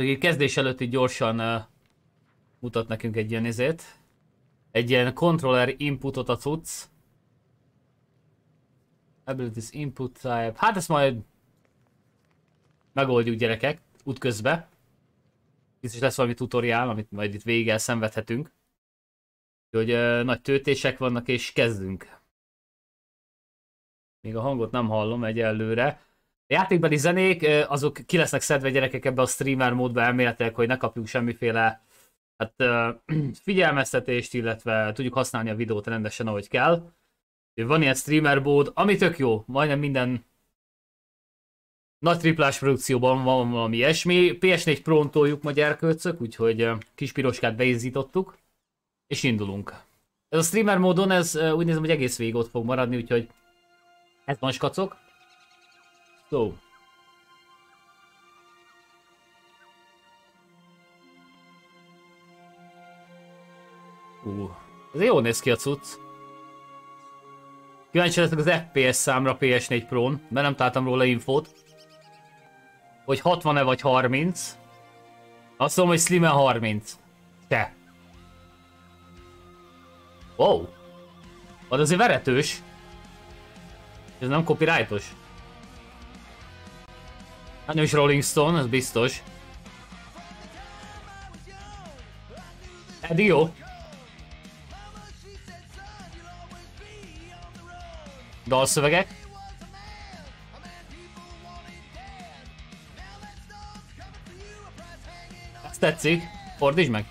Itt kezdés előtt gyorsan uh, mutat nekünk egy ilyen izét. Egy ilyen controller inputot a cucc. Abilities input type. Hát ezt majd megoldjuk gyerekek, útközben. Biztos lesz valami tutoriál, amit majd itt végig elszenvedhetünk. Úgyhogy nagy töltések vannak és kezdünk. Még a hangot nem hallom egyelőre. A játékbeli zenék, azok ki lesznek szedve gyerekek ebbe a streamer módba elméletileg, hogy ne kapjunk semmiféle hát, figyelmeztetést, illetve tudjuk használni a videót rendesen, ahogy kell. Van ilyen streamer mód, ami tök jó, majdnem minden nagy triplás produkcióban van valami ilyesmi. PS4 Pro-n toljuk ma gyerkőcök, úgyhogy kis piroskát beizítottuk, és indulunk. Ez a streamer módon, ez úgy nézem, hogy egész végig ott fog maradni, úgyhogy ez van skacok. So. Uh, ez jó néz ki a cucc. Kíváncsi leszek az FPS számra PS4 Pro-n, mert nem találtam róla infót. Hogy 60-e vagy 30. Azt mondom, hogy slim 30. Te. Wow. Az azért veretős. Ez nem copyrightos. Hát nem is Rolling Stone, ez biztos. Eddig jó. Dalszövegek. Ez tetszik. Fordítsd meg.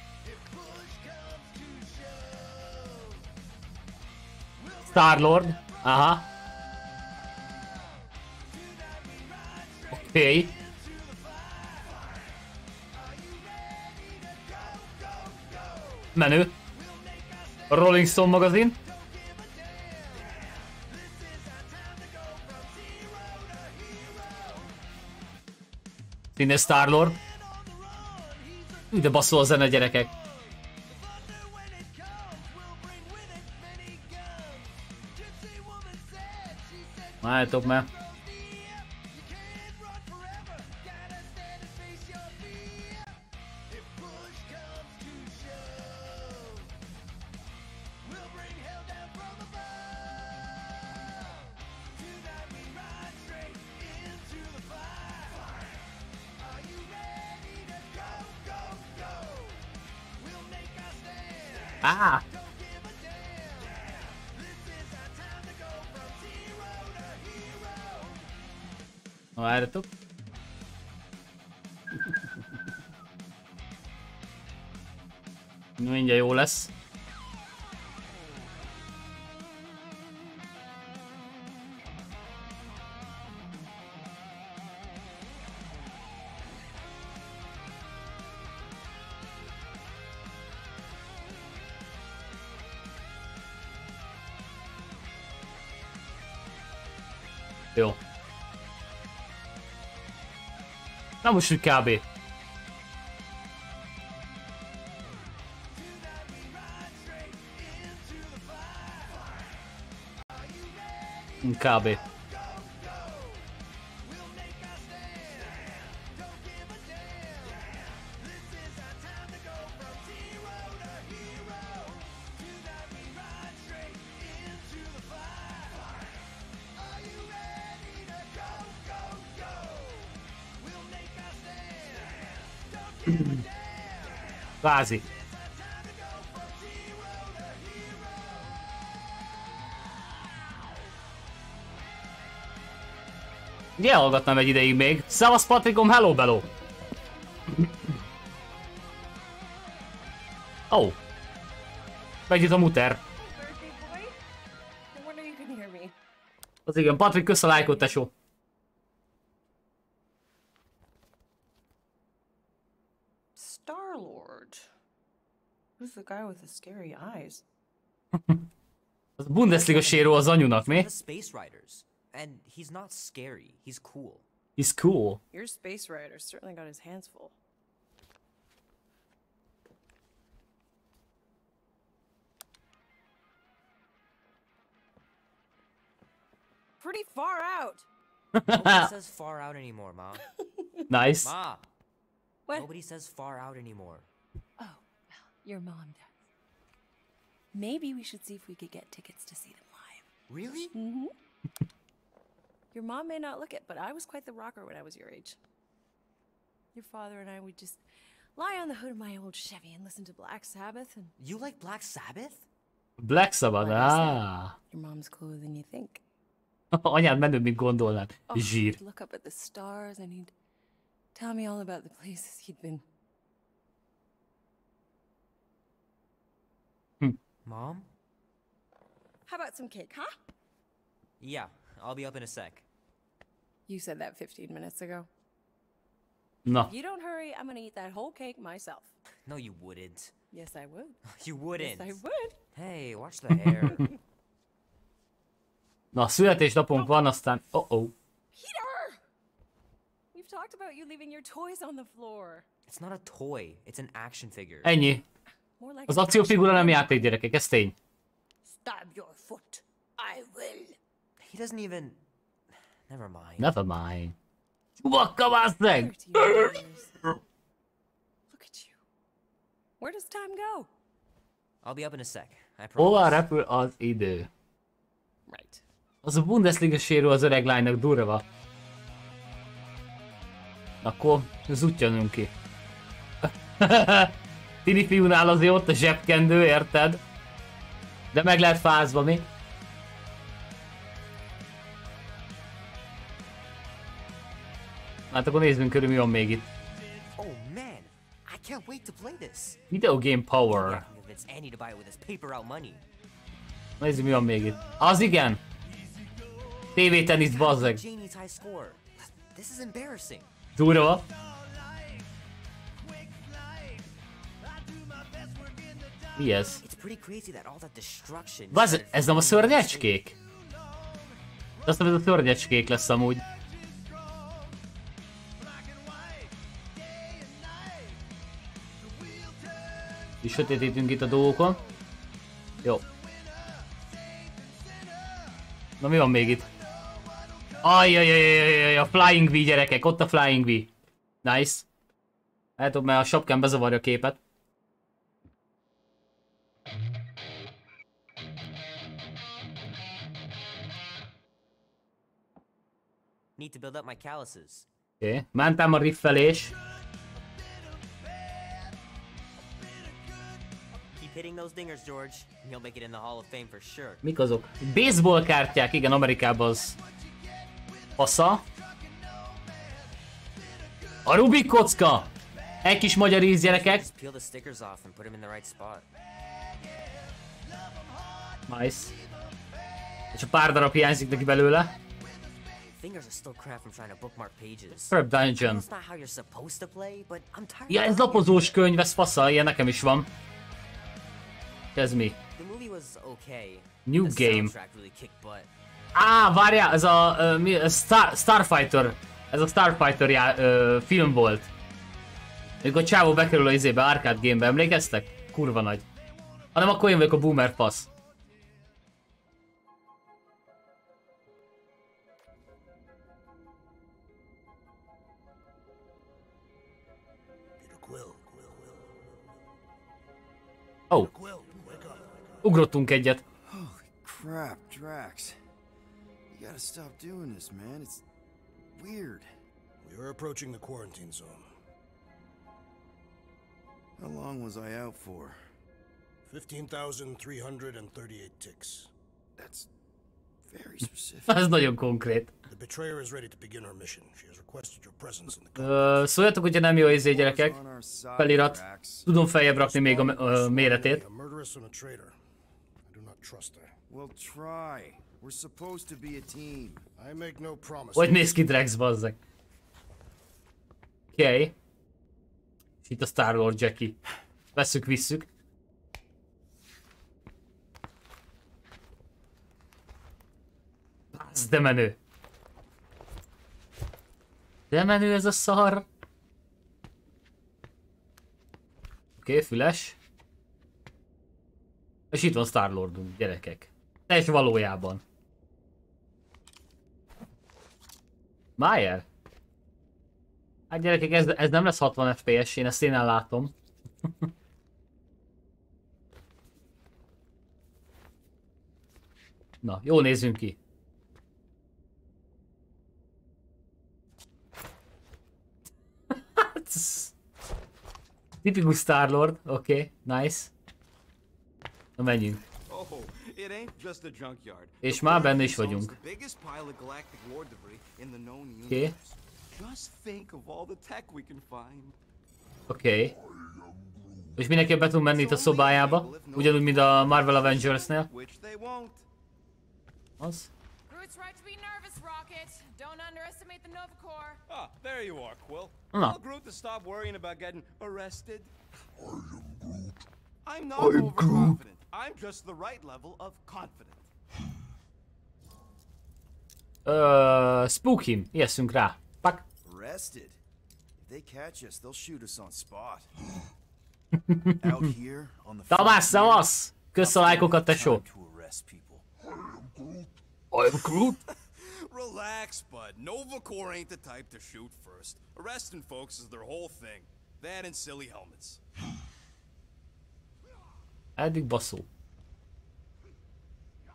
Starlord. Aha. Okay. Menő. Rolling Stone magazin. Színe Starlord. Ide baszol a zene gyerekek. Álljatok már. Na most úgy kb. Kb. Kvázi. Ugye hallgatnám egy ideig még. Szevasz Patrikom, hello bello! Oh. Megy a muter. Az igen, Patrik, kösz a lájkot, tesó. Guy with the scary eyes? Az Bundesliga séró az anyunak, mi? The Space Riders. And he's not scary. He's cool. He's cool. Your space rider certainly got his hands full. Pretty far out. Nobody says far out anymore, Ma. Nice. Ma. What? Nobody says far out anymore. Oh, well, your mom does. Maybe we should see if we could get tickets to see them live. Really? Mm-hmm. Your mom may not look it, but I was quite the rocker when I was your age. Your father and I would just lie on the hood of my old Chevy and listen to Black Sabbath, and You like Black Sabbath? Black Sabbath, Like áh. your mom's cooler than you think. Anyád menőbb, mint gondolnád. Oh, Zsír. he'd look up at the stars and he'd tell me all about the places he'd been. Mom? How about some cake, huh? Yeah, I'll be up in a sec. You said that 15 minutes ago. No. If you don't hurry, I'm gonna eat that whole cake myself. No, you wouldn't. Yes, I would. You wouldn't. Yes, I would. Hey, watch the hair. na, születésnapunk van, aztán... Oh -oh. Peter! We've talked about you leaving your toys on the floor. it's not a toy, it's an action figure. Ennyi. Az akciófigura nem játék, gyerekek, ez tény. Stab your foot. I will. He doesn't even. Never mind. Never mind. Dirty ears. Look at you. Where does time go? I'll be up in a sec. I Hova promise. repül az idő? Right. Az a Bundesliga sérül az öreg lánynak durva. Akkor zutyanunk ki. Tini fiúnál azért ott a zsebkendő, érted? De meg lehet fázva mi? Hát akkor nézzünk körül, mi van még itt. Oh man, I can't wait to play this. Video Game Power. Nézzük, mi van még itt. Az igen! TV tenisz, bazzeg. Durva. Destruction. Bazd, started ez nem a szörnyecskék? Azt hiszem, ez a szörnyecskék lesz amúgy. És sötétítünk itt a dolgokon. Jó. Na mi van még itt? Ajjajajajajaj, a Flying V gyerekek, ott a Flying V. Nice. Látom, mert a sapkán bezavarja a képet. Need to build up my calluses. Oké, okay. mentem a riffelés. Keep hitting those dingers, George. You'll make it in the Hall of Fame for sure. Mik azok? Baseball kártyák, igen, Amerikában az fasza. A Rubik kocka! Egy kis magyar íz, gyerekek. Nice. És a pár darab hiányzik neki belőle. Fingers are still cramped from trying to bookmark pages. Prep Dungeon. That's not how you're supposed to play, but I'm tired. Ja, ez lapozós könyv, ez fasza, ilyen nekem is van. Ez mi? The movie was okay. New the game. really. Á, várjál, ez a, uh, mi, a Star, Starfighter. Ez a Starfighter já, uh, film volt. Amikor a csávó bekerül a izébe, arcade gamebe, emlékeztek? Kurva nagy. Hanem akkor én vagyok a boomer fasz. Oh, Quill, ugrottunk egyet. Crap, Drax. You gotta stop doing this, man. It's weird. We are approaching the quarantine zone. How long was I out for? 15,338 ticks. That's very specific. Ez nagyon konkrét. The betrayer is ready to begin her mission. She has requested your presence in the Ö, szóljatok, hogyha nem jó izé, gyerekek. Felirat. Drax. Tudom feljebb rakni még a ö, méretét. A murderess and a traitor. I do not trust her. We'll try. We're supposed to be a team. I make no promises. Hogy néz ki Drex, bazzeg? Oké. Okay. Itt a Star-Lord Jackie. Vesszük, visszük. Ez de menő. De menő ez a szar. Oké, okay, füles. És itt van Star-Lordunk, gyerekek. És valójában. Mayer? Hát gyerekek, ez, ez nem lesz 60 FPS, én ezt én ellátom. Na, jól nézzünk ki. Tipikus Starlord, oké, okay, nice. Na menjünk. És már benne is vagyunk. Oké, oké. És mindenki be tud menni itt a szobájába, ugyanúgy, mint a Marvel Avengers-nél. Az? Groot's right to be nervous, Rocket. Don't underestimate the Nova Corps. Ah, there you are, Quill. No. Tell Groot to stop worrying about getting arrested. I am Groot. I'm not overconfident. I'm just the right level of confident. uh, spook him, ijesszünk rá. Pak. Arrested? If they catch us, they'll shoot us on spot. Out here on the Tamás, frontier, szevasz! Kösz a lájkokat, tesó! time to arrest people. I'm Groot. Relax, bud. Nova Corps ain't the type to shoot first. Arresting folks is their whole thing. That and silly helmets. Eddig baszó.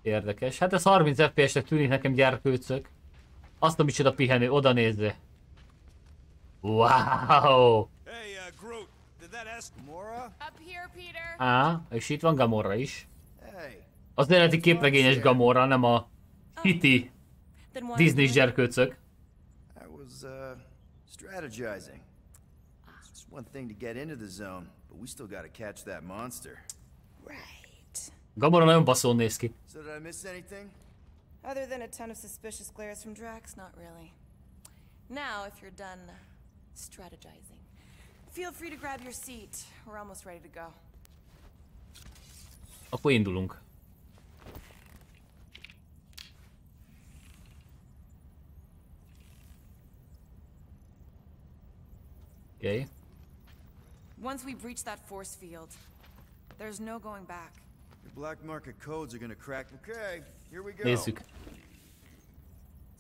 Érdekes. Hát ez 30 FPS-nek tűnik nekem gyerkőcök. Azt a micsoda pihenő, oda nézze. Wow! Hey, uh, Groot, did that ask Mora? Up here, Peter. Á, és itt van Gamora is. Hey, Az eredeti képregényes Gamora, nem a hiti Disney gyerkőcök. I was, uh, strategizing. It's just one thing to get into the zone, but we still gotta catch that monster. Right. Gamora nagyon baszón néz ki. So did I miss anything? Other than a ton of suspicious glares from Drax, not really. Now, if you're done strategizing, feel free to grab your seat. We're almost ready to go. Akkor indulunk. Okay. Once we breach that force field, there's no going back. Your black market codes are gonna crack. Okay, here we go. Nézzük.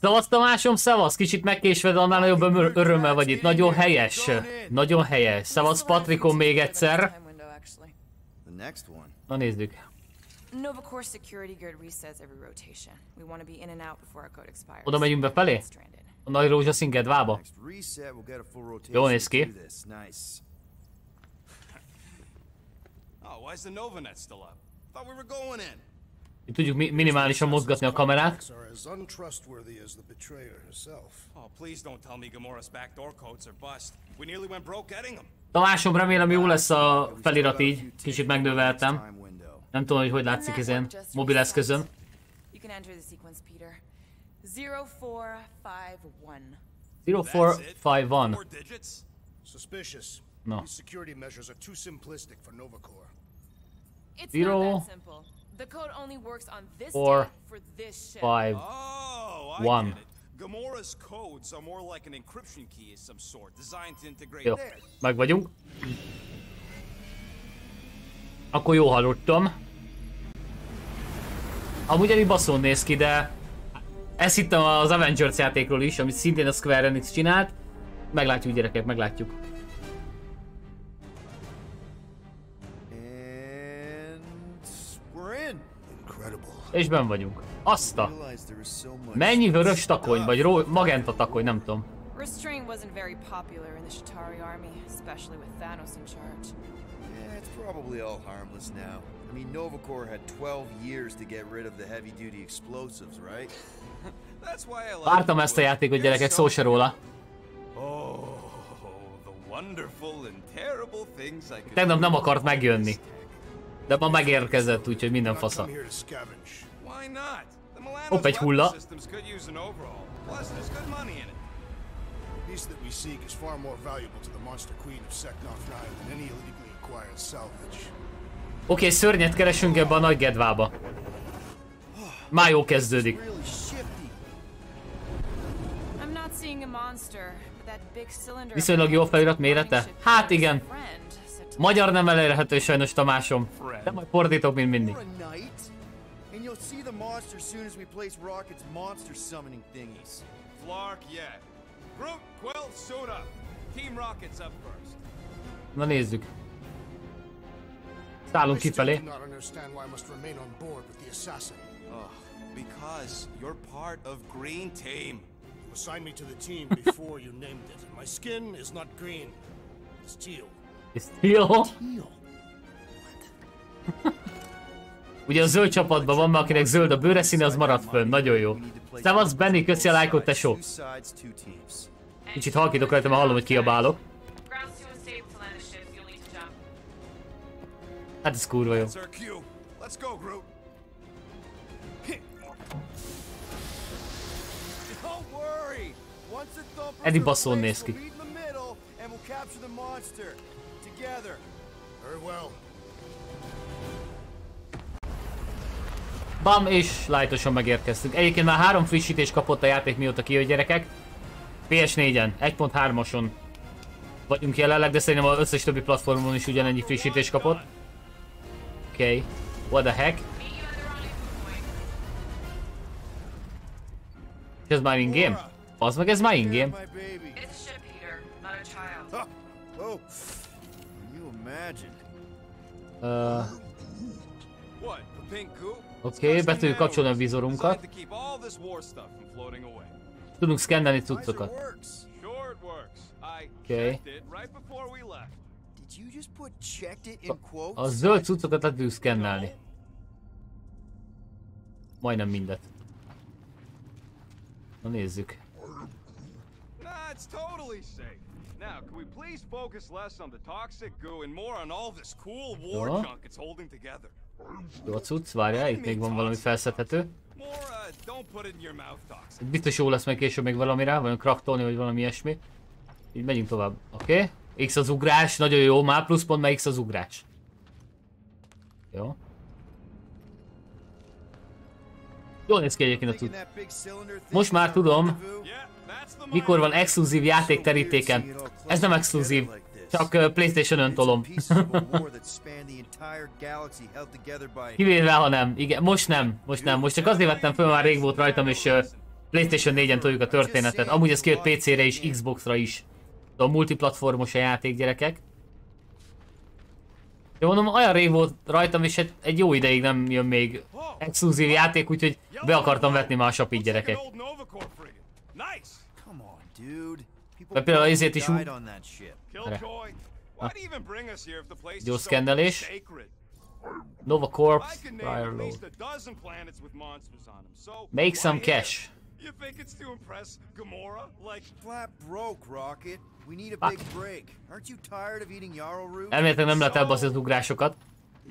Szevasz Tamásom, szevasz! Kicsit megkésve, de annál nagyobb ömör- örömmel vagy itt. Nagyon helyes. Nagyon helyes. Szevasz Patrikon még egyszer. The. Na nézzük. Nova Corps security guard resets every rotation. We want to be in and out before our code expires. Oda megyünk befelé? Stranded. A nagy rózsaszín gedvába? Jól néz ki. Oh. Itt tudjuk mi- minimálisan mozgatni a kamerát. Oh. Tamásom, remélem jó lesz a felirat így. Kicsit megnöveltem. Nem tudom, hogy hogy látszik ezen mobileszközön. You can enter the sequence, Peter. 0451. 0451. Four digits? Suspicious. No. These security measures are too simplistic for Nova Corps. It's Zero, not that simple. The code only works on this four, for this ship. 5. Oh, I One. get it. Gamora's codes are more like an encryption key of some sort, designed to integrate Jó, meg vagyunk. Akkor jó hallottam. Amúgy elég baszón néz ki, de ezt hittem az Avengers játékról is, amit szintén a Square Enix csinált. Meglátjuk gyerekek, meglátjuk. És ben vagyunk. Azt a... Realized there was so much Mennyi vörös takony, vagy ró... magenta takony, nem tudom. Restraint wasn't very popular in the Shatari army, especially with Thanos in charge. Yeah, it's probably all harmless now. I mean, Nova Corps had 12 years to get rid of the heavy-duty explosives, right? Vártam ezt a játékot gyerekek, szó se róla. Oh, Tegnap nem akart megjönni. De ma megérkezett, úgyhogy minden fasza. Hopp, egy hulla. systems could use an overhaul. Plus, there's good money in it. The piece that we seek is far more valuable to the Monster Queen of Seknarf 9 than any illegally acquired salvage. Oké, szörnyet keresünk ebbe a nagy gedvába. Már jó kezdődik. Viszonylag jó felirat mérete? Hát igen. Magyar nem elérhető sajnos Tamásom. De majd fordítok, mint mindig. Na nézzük. Szállunk kifelé. because you're part of Green Team. Assigned me to the team before you named it, my skin is not green. It's teal. Ez jó. Teal? Ugye a zöld csapatban van, mert akinek zöld a bőre színe, az marad fönn. Nagyon jó. Szevasz, Benny, köszi a lájkot, tesó. Kicsit halkítok rajta, mert hallom, hogy kiabálok. Hát ez kurva jó. Monster together. Very well. Bam, és lájtosan megérkeztünk. Egyébként már három frissítés kapott a játék mióta kijött gyerekek. PS4-en, 1.3-ason vagyunk jelenleg, de szerintem az összes többi platformon is ugyanennyi frissítés kapott. Oké. Okay. What the heck? És ez már in-game? Az meg ez már. Oh. Imagine? Uh, What? The pink goo? Oké, okay, be tudjuk kapcsolni a vizorunkat. Tudunk szkennelni cuccokat. I Okay. A zöld cuccokat le tudjuk szkennelni. Majdnem mindet. Na nézzük. Nah, it's totally safe. Now, can we please focus less on the toxic goo and more on all this cool war junk it's holding together? Jó cucc, várjál, itt még van valami felszedhető. More, uh, don't put it in your mouth toxic. Itt biztos jó lesz meg később még valami rá, vagy kraftolni, vagy valami ilyesmi. Így megyünk tovább. Oké. Okay. X az ugrás, nagyon jó, már pluszpont, mert X az ugrás. Jó. Jól néz ki egyébként a thing Most már tudom. Mikor van exkluzív játék terítéken. Ez nem exkluzív. Csak Playstation-ön tolom. Kivéve, ha nem. Igen, most nem. Most nem. Most csak azért vettem föl, már rég volt rajtam, és Playstation 4-en toljuk a történetet. Amúgy ez kijött PC-re is, Xbox-ra is. A multiplatformos a játék, gyerekek. Jó mondom, olyan rég volt rajtam, és hát egy jó ideig nem jön még exkluzív játék, úgyhogy be akartam vetni már a sapit, gyerekek. Nice. Mert például ezért is died úgy- on that ship. Killjoy. Why'd you even bring us here if the place Jó szkennelés. sacred? Nova Corps, Prior Load. Make some cash. You think it's to impress Gamora? Like Flat broke, Rocket. We need a Fuck. big break. Aren't you tired of eating yarrow root? Elméletileg nem lehet elbaszni az ugrásokat.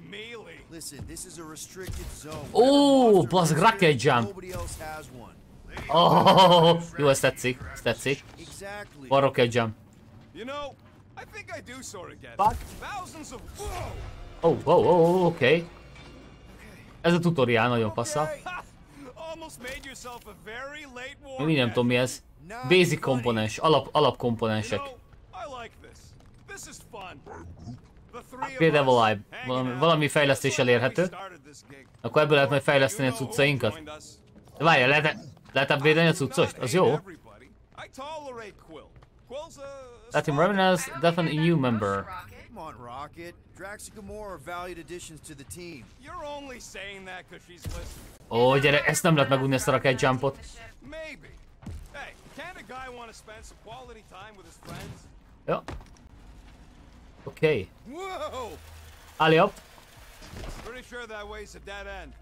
melee? Listen, this is a restricted zone. Ó, Whatever bazd, rocket jump. Oh, jó, ez tetszik, ez tetszik. Van Rocket Jump. Oh, oh, oh, oh oké. Okay. Ez a tutoriál nagyon passza. Még nem tudom mi ez. Basic komponens, alap, alapkomponensek. Live. hanging Valami, fejlesztés elérhető. Akkor ebből lehet majd fejleszteni a cuccainkat. De várjál, lehet, lehet upgrade a cuccost? Az jó. Latin Revenants, definitely new member. Come on, Rocket. Drax and Gamora are valued additions to the team. You're only saying that because she's listening. Ó, gyere, ezt nem lehet megunni ezt a Jumpot. Maybe. Hey, can't a guy want to spend some quality time with his friends? Jó. Oké. Okay. Whoa! Ali up. Pretty sure that way's a dead end.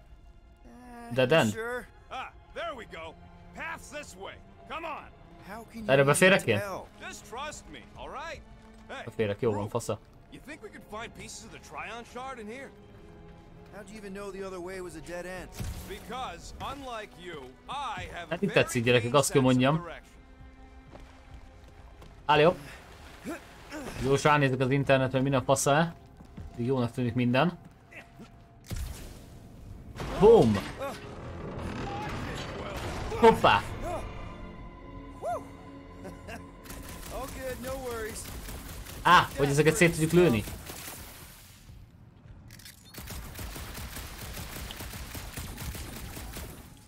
Dead end. Sure. Ah, there we go. Path's this way. Come on. How can you Erre beférek én? Just trust me, all right? Hey, jó van, fasza. You think we could find pieces of the Tryon shard in here? How'd you even know the other way was a dead end? Because, unlike you, I have a Hát itt very tetszik, gyerekek, azt kell mondjam. up. Jó, és ránézek az internetre, hogy minden fasza -e. Jónak tűnik minden. Boom! Hoppá! Á, hogy ezeket szét tudjuk lőni?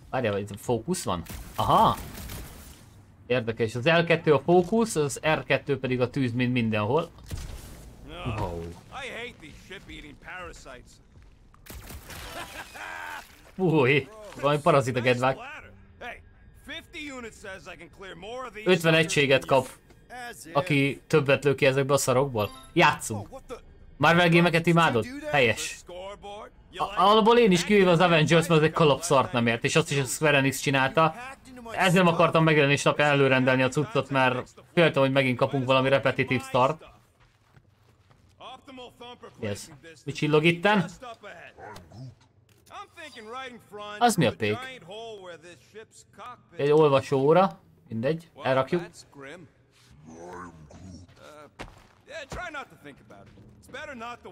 Várjál, vagy itt fókusz van? Aha! Érdekes. Az L2 a fókusz, az R2 pedig a tűz, mint mindenhol. Wow. Fúj, valami parazita Nice 50 egységet kap, aki többet lő ki ezekbe a szarokból. Játszunk. Marvel gémeket imádod? Helyes. A alapból én is kivéve az Avengers, mert az egy kalapszart nem ért, és azt is a Square Enix csinálta. Ezért nem akartam megjelenés napján előrendelni a cuccot, mert féltem, hogy megint kapunk valami repetitív start. Yes. Mi csillog itten? Az mi a pék? Egy olvasó óra, mindegy, elrakjuk. Uh,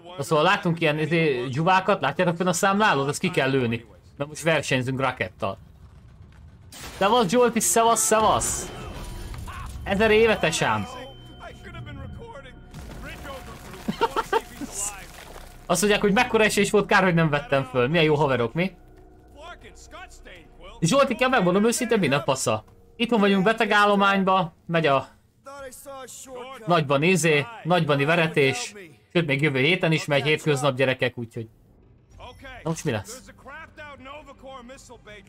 wonder. Szóval látunk ilyen izé, dzsubákat, látjátok fönn a számlálót, azt ki kell lőni. Mert most versenyzünk rakettal. Szevasz Zsolti, szevasz, szevasz! Ezer éve tesám! I should have been recording. Bridge overthrow. Let's see if he's alive. Azt mondják, hogy mekkora esés volt, kár, hogy nem vettem föl. Milyen jó haverok, mi? Zsolti, kell megmondom őszintén, mi a fasza. Itthon vagyunk betegállományba, megy a nagyban izé, nagybani veretés. Sőt, még jövő héten is megy, hétköznap gyerekek, úgyhogy... Na most mi lesz? There's a crapped out Nova Corps missile bay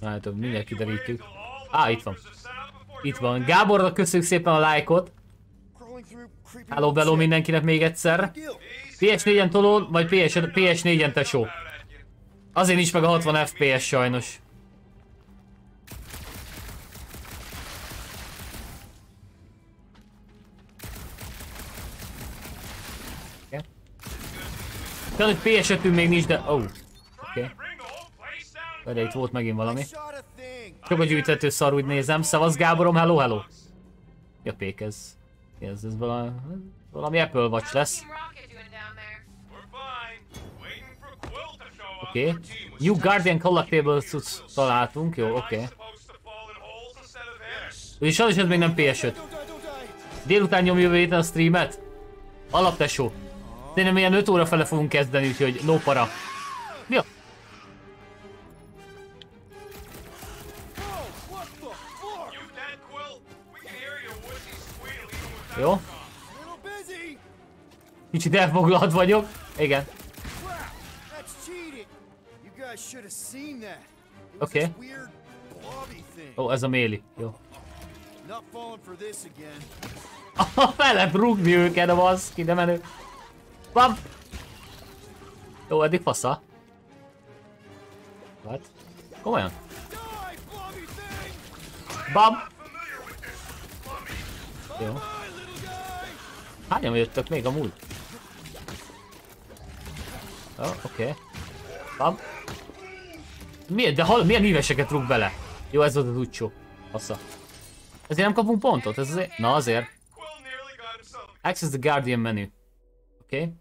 Látod, mindjárt kiderítjük. Á, itt van. Itt van. Gábornak köszönjük szépen a lájkot. Hello, bello mindenkinek még egyszer. PS4-en toló, vagy PS, PS4-en tesó. Azért nincs meg a 60 FPS sajnos. Talán, hogy PS5-ünk még nincs, de... Oh. Okay. De itt volt megint valami. Csak a gyűjtető szar, úgy nézem. Szevasz Gáborom, hello, hello. Mi a pék ez? Ez? Ez valami, valami Apple Watch lesz. Oké. Okay. New Guardian Collectible cucc találtunk, jó, oké. Okay. Úgyhogy sajnos ez még nem PS5. Don't die, don't die. Délután nyom jövő héten a streamet. Alaptesó. Szerintem ilyen 5 óra fele fogunk kezdeni, úgyhogy no para. Mi a? Jó. Kicsit elfoglalt vagyok. Igen. Was Okay. Ó, ez a méli. Jó. Fel lehet rúgni őket, a baszki, de menő. Bam! Jó, eddig fasza. What? Komolyan? Bam! Jó. Hányan jöttök még amúgy? Jó, oké. Okay. Bam. Miért? De hall, milyen íveseket rúg bele? Jó, ez volt az úgycsó. Fasza. Ezért nem kapunk pontot? Ez azért? Na azért. Access the Guardian menu. Oké. Okay.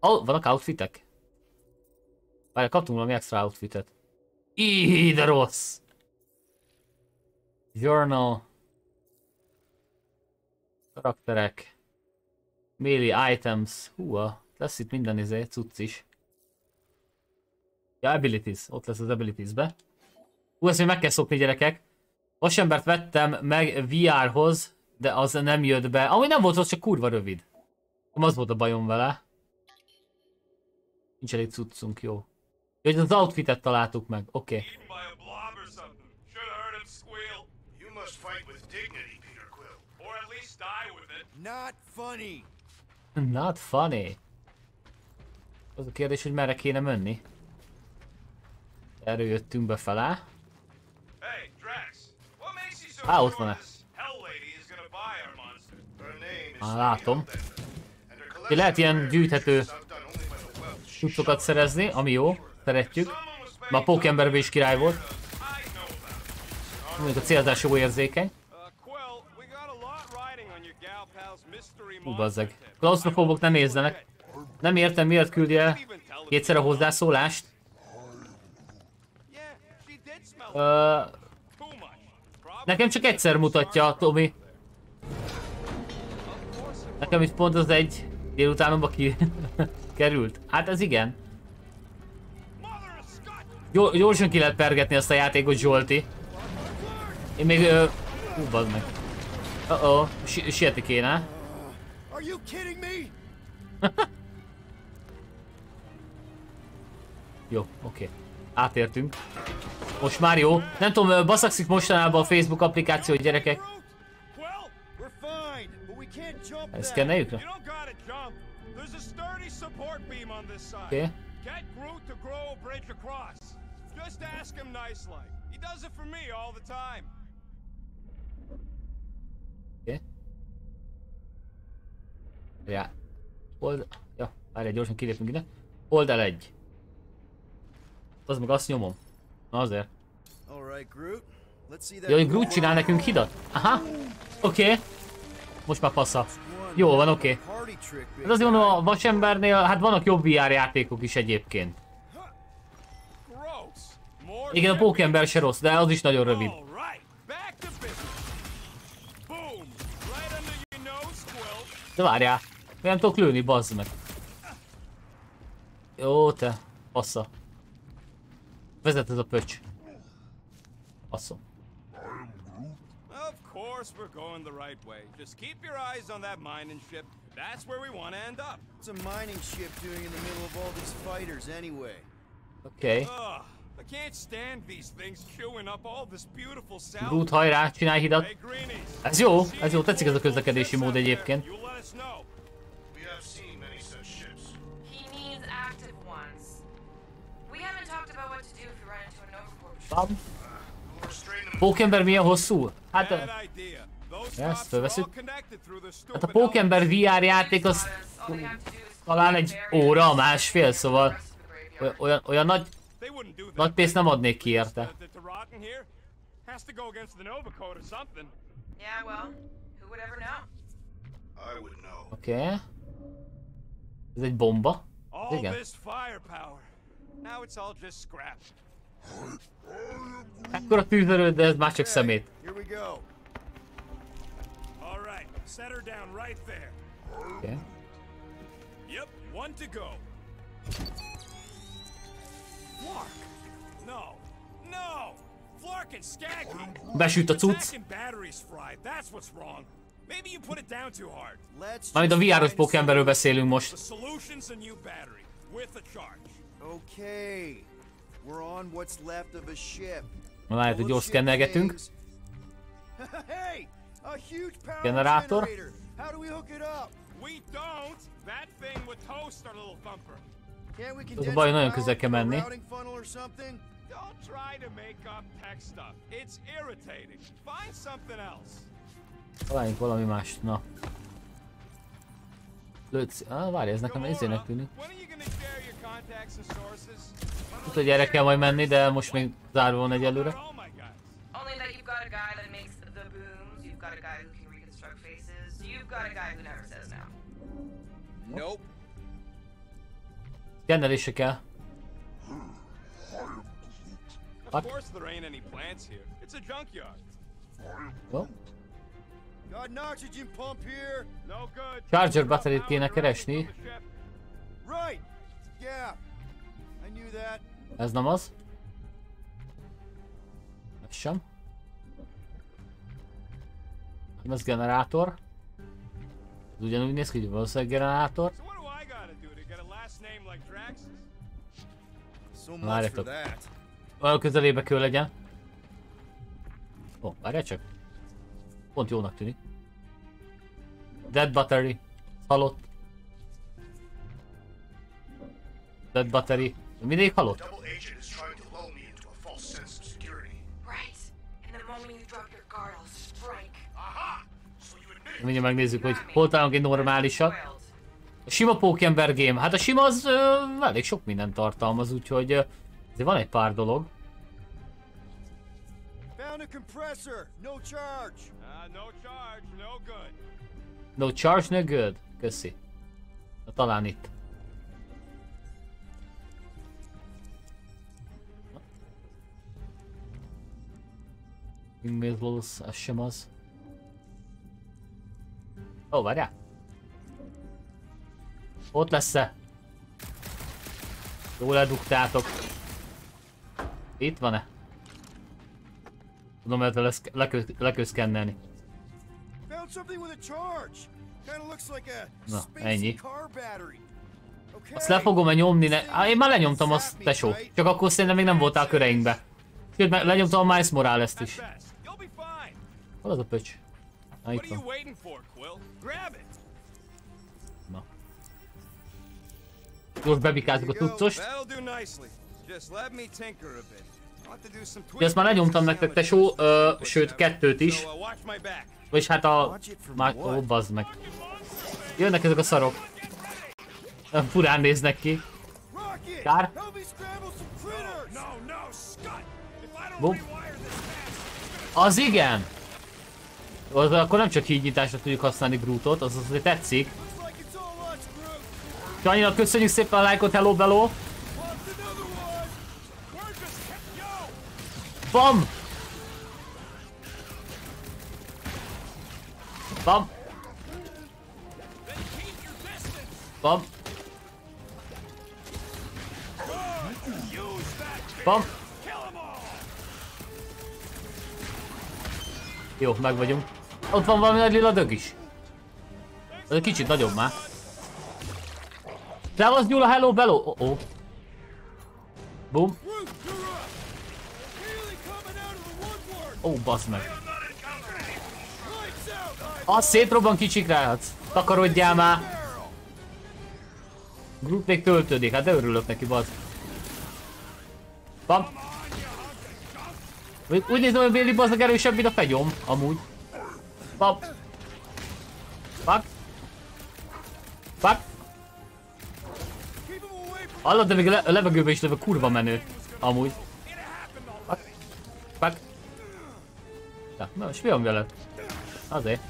Oh, vannak outfitek? Várj, kaptunk valami extra outfitet. Íj, de rossz! Journal. Karakterek. Melee items. Húha, lesz itt minden izé, cucc is. Ja, abilities. Ott lesz az abilities-be. Hú, ezt még meg kell szokni gyerekek. Vasembert vettem meg VR-hoz, de az nem jött be. Amúgy nem volt az, csak kurva rövid. Az volt a bajom vele. Nincs elég cuccunk, jó. Jó, hogy az outfitet találtuk meg, oké. Okay. Not funny. Not funny. Az a kérdés, hogy merre kéne menni. Erről jöttünk befele. Hey, Drax. What makes you so Ah, ott van-e. Ah, látom. Ugye lehet ilyen gyűjthető cuccokat szerezni, ami jó. Szeretjük. Ma a Pókemberben is király volt. It. Mondjuk a célzás jó érzékeny. Uh, Hú, monster bazzeg. Klaustrofóbok nem nézzenek. Nem értem miért küldi el kétszer a hozzászólást. Ö, nekem csak egyszer mutatja, Tomi. Nekem is pont az egy délutánomba ki került. Hát ez igen. Jó, gyorsan ki lehet pergetni azt a játékot, Zsolti. Én még... Hú, meg. Uh oh, si sietni kéne. Are you kidding me? Jó, oké. Átértünk. Most már jó. Nem tudom, ö, baszakszik mostanában a Facebook applikáció, hogy gyerekek. Well, We're fine, but we can't jump Ezt that. szkenneljük you rá? don't gotta jump. There's a sturdy support beam on this side. Oké. Get Groot to grow a bridge across. Just ask him nice like. He does it for me all the time. Ja. Old... Ja, várjál, gyorsan kilépünk ide. Oldal egy. Az meg azt nyomom. Na azért. Right, Groot. Csinál nekünk hidat? Aha. Oké. Okay. Most már passza. Jó van, oké. Okay. Hát azért mondom, a vasembernél, hát vannak jobb VR játékok is egyébként. Igen, a. Pókember se rossz, de az is nagyon rövid. De várjál, nem tudok lőni, bazd meg. Jó, te. Passza. Vezet ez a pöcs. Passzom. Of course we're going the right way. Just keep your eyes on that mining ship. That's where we want to end up. What's a mining ship doing in the middle of all these fighters anyway? Okay. Ugh, I can't stand these things chewing up all this beautiful salvage. Groot, hajrá, csinálj hidat. Ez jó, ez jó, tetszik ez a közlekedési mód egyébként. Bam. Pókember milyen hosszú? Hát. Those Ezt fölveszünk. connected through the hát a Pókember VR játék az talán egy óra, másfél, szóval olyan, olyan, nagy, nagy pénzt nem adnék ki érte. Oké. Okay. Ez egy bomba. Igen. Scrap. Ekkora tűzerő, de ez már csak szemét. Here we go. All right, set her down right there. Oké. Okay. Yep, one to go. Flark! No, no! Flark and Skaggy! Besüt a cucc. that's what's wrong. Maybe you put it down too hard. Let's Majd a VR-os beszélünk most. solution's a new battery, with a charge. some- Okay. We're on what's left of a ship. Na lehet, hogy gyors Bullshit szkennelgetünk. things. Hey! A baj, nagyon közel kell menni. Don't try to make up tech stuff. It's irritating. Find something else. Találjunk valami mást, na. Lőtsz... Ah, várj, ez nekem ezének tűnik. Tudod, hogy erre kell majd menni, de most még zárva van egyelőre. Oh. Nope. Szkennelésre kell. Of Fuck. course there ain't any plants here. It's a junkyard. Jó. Charger power kéne keresni. from the ship. Right. Yeah. I knew that. Ez nem az. Ez sem. Nem ez generátor. Ez ugyanúgy néz ki, hogy valószínűleg generátor. So what do I gotta do to get a last name like Drax's? So much for Várjatok. Olyan közelébe kell legyen. Ó, várjál csak. Pont jónak tűnik. Dead battery. Halott. Dead battery. Mindig halott? Mindjárt megnézzük, hogy hol találunk egy normálisat. A sima Pókember game. Hát a sima az ö, elég sok mindent tartalmaz, úgyhogy ö, azért van egy pár dolog. Found a compressor. No charge. No charge, no good. No charge, no. Köszi. Na, talán itt. Invincibles, az sem az. Ó, várjál. Ott lesz-e? Jól eldugtátok. Itt van-e? Tudom, hogy lesz lekőszkennelni. Found something with a charge. Kinda looks like a Na, ennyi. car battery. Azt le fogom-e nyomni? Ne... Á, én már lenyomtam azt, tesó. Csak akkor szerintem még nem voltál köreinkbe. Sőt, lenyomtam a Miles Morales-t is. Hol az a pöcs? Na itt van. Na. Gyors bebikázzuk a tuccost. Ugye ezt már lenyomtam nektek, tesó, ö, sőt kettőt is. Vagyis hát a... Már... Ó, bazd meg. Jönnek ezek a szarok. Furán néznek ki. Kár. Bum. Az igen! Az, akkor nem csak hídnyitásra tudjuk használni Grootot, az azért tetszik. Csanyinak köszönjük szépen a lájkot, hello bello! Bam! Kill 'em all. Jó, meg vagyunk. Ott van valami nagy lila dög is. Ez egy kicsit nagyobb már. Szevasz Gyula, hello bello! Oh -oh. Woodwork! Ó, oh, bazd meg. Az szétrobban kicsikre hát. Takarodjál már. Groot még töltődik, hát de örülök neki, bazd. Bam. Úgy nézem, hogy Billy bazdnak erősebb, mint a fegyom, amúgy. Bam. Fuck. Fuck. Hallod, de még a le- a levegőben is lövő kurva menő. Amúgy. Fuck. Fuck. Ja, na, és mi van veled? Azért.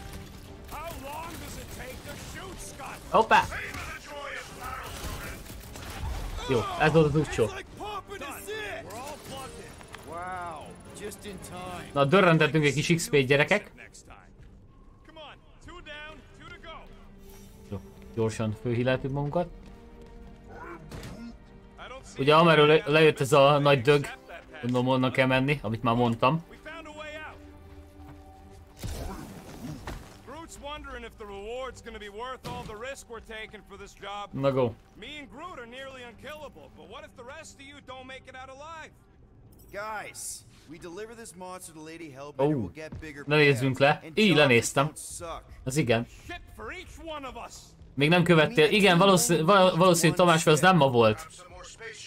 Hoppá! Jó, ez volt az time. Na, dörrentettünk egy kis XP-t, gyerekek. Jó, gyorsan fölhíleltük magunkat. Ugye amerről le- lejött ez a nagy dög, gondolom onnan kell menni, amit már mondtam. Reward's gonna be worth all the risk we're taking for this job. Na go. Me and Groot are nearly unkillable, but what if the rest of you don't make it out alive? Guys, we deliver this monster to Lady Hellbender, Oh. we'll get bigger Ne nézzünk le. Így lenéztem. don't suck. Az igen. Shit for each one of us. Még nem követtél. Igen, valószínű, val- valószínű Tamás, az nem ma volt.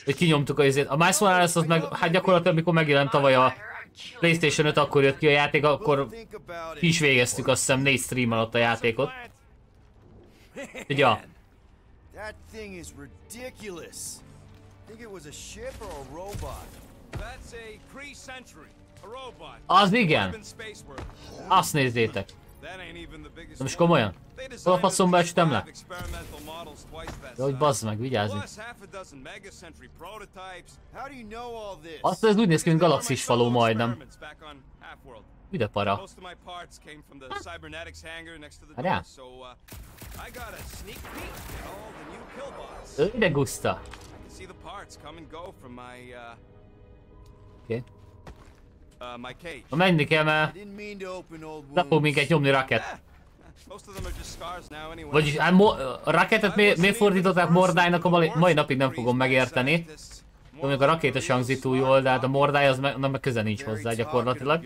Hogy kinyomtuk a izét. A Miles Morales az meg, hát gyakorlatilag mikor megjelent tavaly a Playstation 5, akkor jött ki a játék, akkor ki is végeztük azt hiszem négy stream alatt a játékot. Plant. Ja. That thing is ridiculous. Think it was a ship or a robot? That's a a robot. Az igen. Azt nézzétek. Most one. komolyan? Hol a faszomba estem le? De hogy bazd meg, vigyázz? Azt ez úgy néz ki, mint galaxis faló majdnem. Üde para. Door, so uh, I got a sneak peek at all the new killbots. Üde guszta. Uh, Oké. uh, my cage. Na menni kell, mert le fog minket nyomni raket. Most of them are just scars now anyway. Vagyis hát mo- a raketet mi- miért fordították Mordájnak, a mai, mai napig nem fogom megérteni. Tudom, hogy a rakéta hangzik túl jól, de hát a Mordály az meg, meg köze nincs hozzá gyakorlatilag.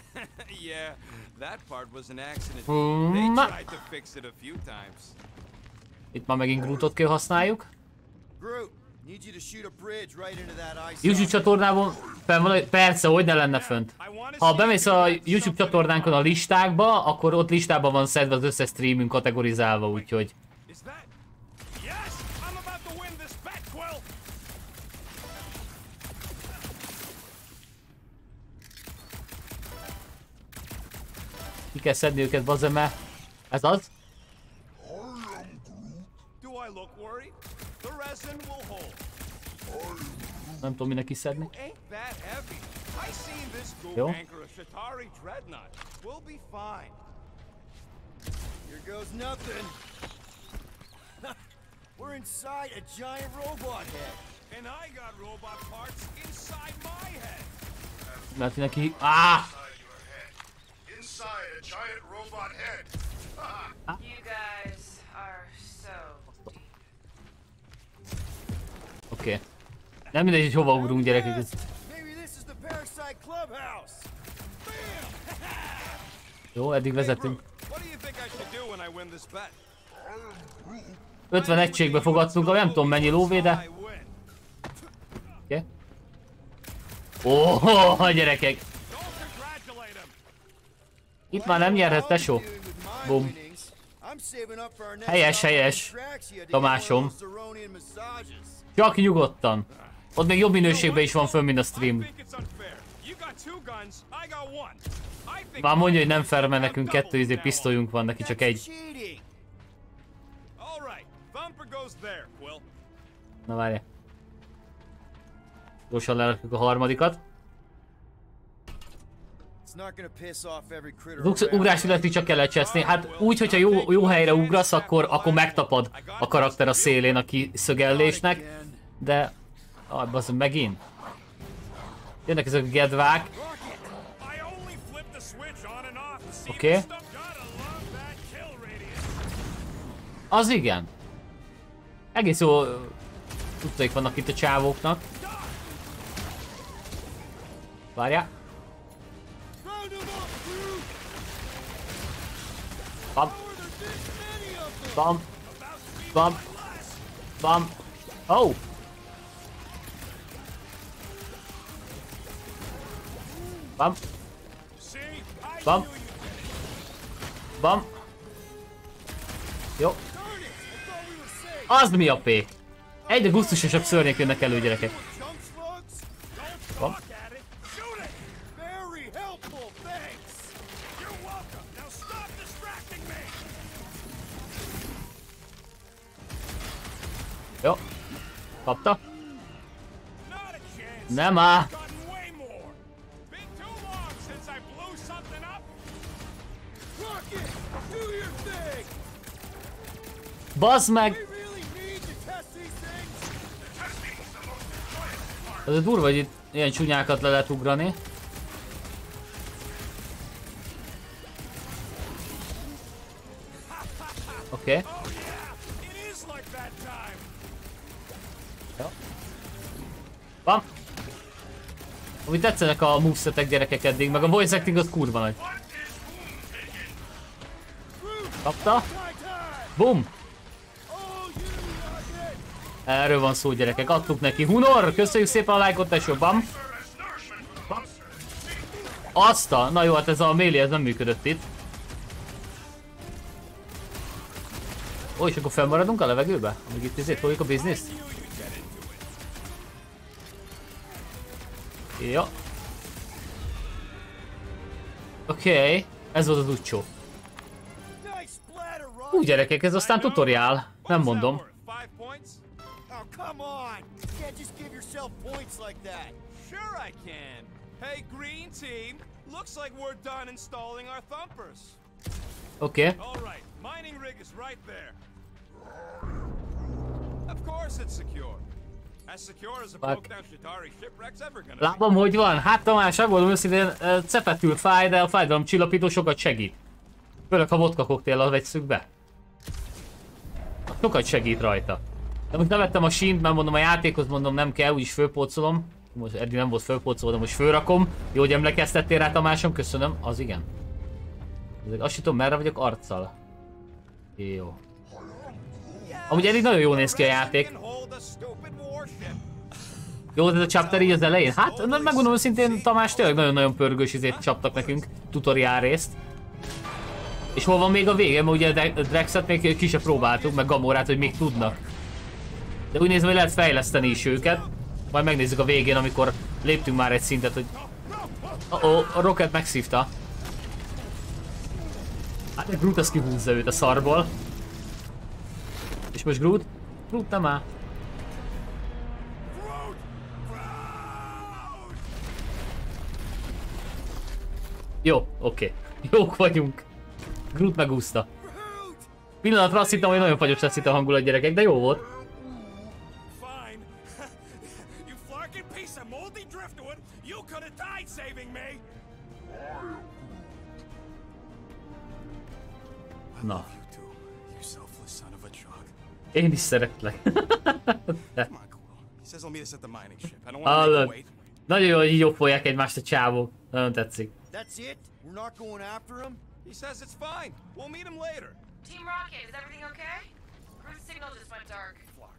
yeah, that part was an accident. Hmm. They tried to fix it a few times. Itt már megint Grootot kell használjuk. Groot, need you to shoot a bridge right into that ice. YouTube csatornában fenn van, persze, hogy ne lenne fönt. Ha bemész a YouTube csatornánkon a listákba, akkor ott listában van szedve az összes streamünk kategorizálva, úgyhogy kell szedni őket, bazem, mert ez az? Nem tudom minek kiszedni. Ain't that heavy. I I seen this gook Jó. Here goes nothing. We're inside a giant robot head. And I got robot parts inside my head. Mert neki... Áh! Inside a giant robot head. You guys are so Oké. Okay. Nem mindegy, hogy hova ugrunk gyerekek. Ez... Jó, eddig vezetünk. What do you think I should do when I win this bet? 50 egységbe fogadtunk, nem tudom mennyi lóvé, de... I win. Oké. Okay. Ó, gyerekek! Itt már nem nyerhet, tesó. Bum. Helyes, helyes. Tamásom. Csak nyugodtan. Ott még jobb minőségben is van föl, mint a stream. Már mondja, hogy nem fair, mert nekünk kettő izé pisztolyunk van, neki csak egy. Na várj. Gyorsan lerakjuk a harmadikat. Az ugrás illeti csak kell lecseszni. Hát úgy, hogyha jó, jó helyre ugrasz, akkor, akkor megtapad a karakter a szélén a kiszögellésnek. De... Ah, az megint. Jönnek ezek a gedvák. See Okay. Az igen. Egész jó tudtaik vannak itt a csávóknak. Várjál. Bam. Bam. Bam. Bam. Oh! Knew you Bam. Jó. Az mi a P? Egyre gusztusosabb szörnyek jönnek elő, gyerekek. Need to test these things. Az a durva, hogy itt ilyen csúnyákat le lehet ugrani. Oké. Okay. Van. Ami tetszenek a movesetek gyerekek eddig, meg a voice acting az kurva nagy. Kapta? Bum! Erről van szó gyerekek, adtuk neki. Hunor, köszönjük szépen a lájkot tesó, bam! Azt a... Na jó, hát ez a méli, ez nem működött itt. Ó, és akkor fennmaradunk a levegőbe? Amíg itt izét fogjuk a bizniszt? Jó. Oké, okay. ez volt az utcsó. Úgy gyerekek, ez aztán tutoriál. Nem mondom. Oké. Okay. Of course it's secure. Fuck. Lábam, hogy van? Hát Tamás, megmondom őszintén, cepetül fáj, de a fájdalom csillapító sokat segít. Főleg, ha vodka koktéllal vegyszük be. Sokat segít rajta. De most levettem a sínt, mert mondom a játékhoz mondom nem kell, úgyis fölpócolom. Most eddig nem volt fölpócolva, de most fölrakom. Jó, hogy emlékeztettél rá Tamásom, köszönöm. Az igen. Azt sem tudom, merre vagyok arccal. Jó. Amúgy eddig nagyon jól néz ki a játék. Jó, ez a chapter így az elején? Hát, megmondom őszintén, Tamás, tényleg nagyon-nagyon pörgős izét csaptak nekünk, tutoriál részt. És hol van még a vége, mert ugye Dre- Drexet még ki se próbáltuk, meg Gamorát, hogy még tudnak. De úgy nézve, hogy lehet fejleszteni is őket. Majd megnézzük a végén, amikor léptünk már egy szintet, hogy... Oh, oh a Rocket megszívta. Hát egy Groot az kihúzza őt a szarból. És most Groot? Groot nem áll. Jó, oké. Jók vagyunk. Groot megúszta. Pillanatra azt hittem, hogy nagyon fagyos lesz itt a hangulat gyerekek, de jó volt. Na, én is szeretlek. Hallod. Nagyon jó, hogy így jófolják egymást a csávók. Nagyon tetszik. That's it? We're not going after him? He says it's fine. We'll meet him later. Team Rocket, is everything okay? Groot's signal just went dark. Flark.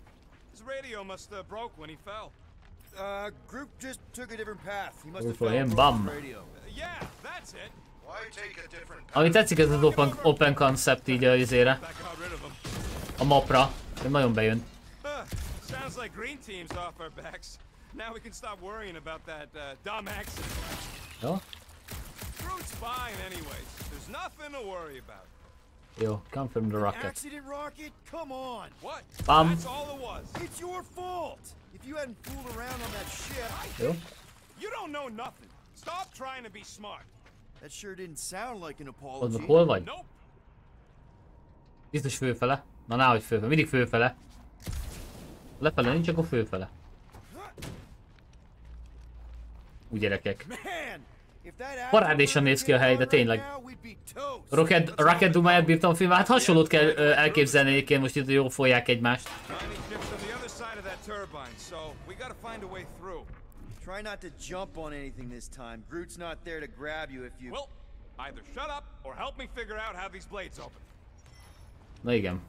His radio must have broke when he fell. Uh, group just took a different path. He must Go have for fell him, across bum. radio. Uh, yeah, that's it. Why take a different path? Ami tetszik ez az open, open concept így a izére, That got rid of him. a mapra. Ez nagyon bejön. Huh, sounds like green team's off our backs. Now we can stop worrying about that uh, dumb accident. Jó? Groot's fine anyways. There's nothing to worry about. Jó, confirm the rocket. Accident rocket? Come on! What? Bum. That's all it was. It's your fault! If you hadn't fooled around on that ship, Jó? You don't know nothing. Stop trying to be smart. that sure didn't sound like an Ott apology. meg hol vagy? Nope. Biztos főfele. Na náhogy főfele, mindig főfele. Lefele nincs, akkor főfele. Úgy gyerekek. Man! Parádésan néz ki a hely, de tényleg. Rocket, Rocket Dumáját bírtam a filmet, hát hasonlót kell ö, elképzelni egyébként most itt, jól folyják egymást. Try not to jump on anything this time. Groot's not there to grab you if you... Well, either shut up or help me figure out how these blades open. Na igen.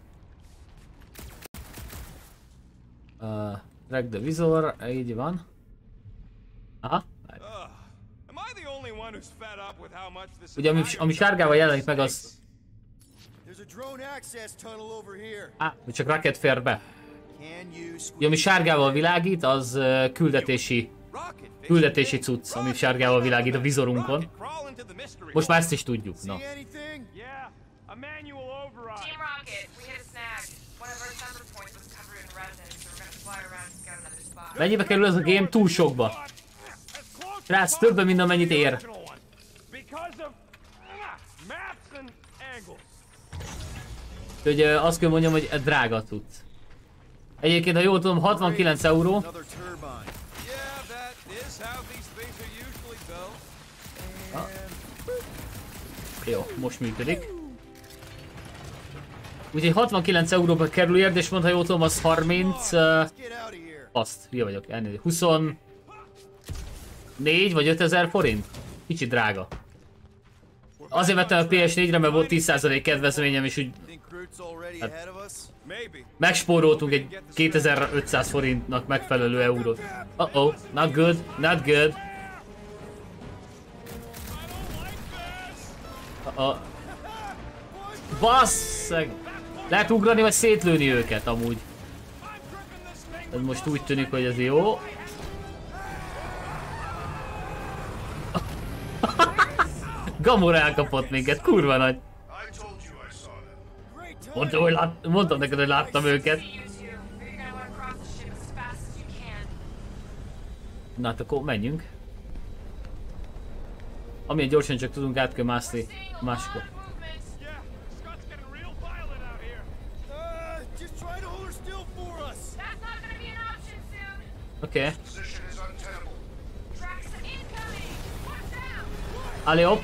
Uh, drag the visor, így van. Aha. Ugye ami, ami sárgával jelenik meg az... There's a drone access tunnel over here. Á, hogy csak Rocket fér be. Can you squeeze Ugye ami sárgával világít, az uh, küldetési, küldetési cucc, ami sárgával világít a vizorunkon. Most már ezt is tudjuk, na. see anything? Yeah, a manual override. Team Rocket, we hit a snag. One of our sensor points was covered in resin, so we're gonna fly around and scout another spot. Mennyibe kerül ez a game? Túl sokba. Srác, többen, mint amennyit ér. Ah, ö, azt kell mondjam, hogy drága tudsz. Egyébként, ha jól tudom, 69 euró. Built. Jó, most működik. Úgyhogy 69 euróba kerül érd, és ha jól tudom, az 30... Uh, azt, hülye vagyok, elnézést. 24 vagy 5000 forint? Kicsit drága. Azért vettem a PS4-re, mert volt 10% kedvezményem, és úgy Hát- megspóroltunk egy 2500 forintnak megfelelő eurót. Uh oh, not good, not good. Uh oh. Basszeg! Lehet ugrani, vagy szétlőni őket amúgy. Ez most úgy tűnik, hogy ez jó. Gamora elkapott minket, kurva nagy. Mondtam, hogy lát, mondtam neked, hogy láttam őket. Na hát akkor menjünk. Amilyen gyorsan csak tudunk át kell mászni máskor. lot of out. Allé hopp.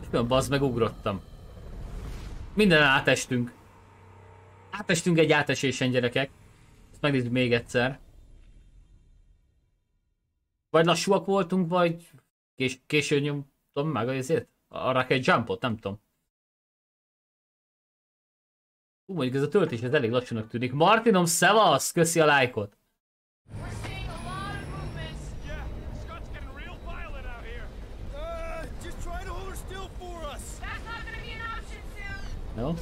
És mi a bazd meg ugrottam. Minden átestünk. Átestünk egy átesésen gyerekek. Ezt megnézzük még egyszer. Vagy lassúak voltunk, vagy kés későn nyomtam meg azért? Arra kell jumpot, nem tudom. Hú, mondjuk ez a töltés ez elég lassúnak tűnik. Martinom, szevasz! Köszi a lájkot! On.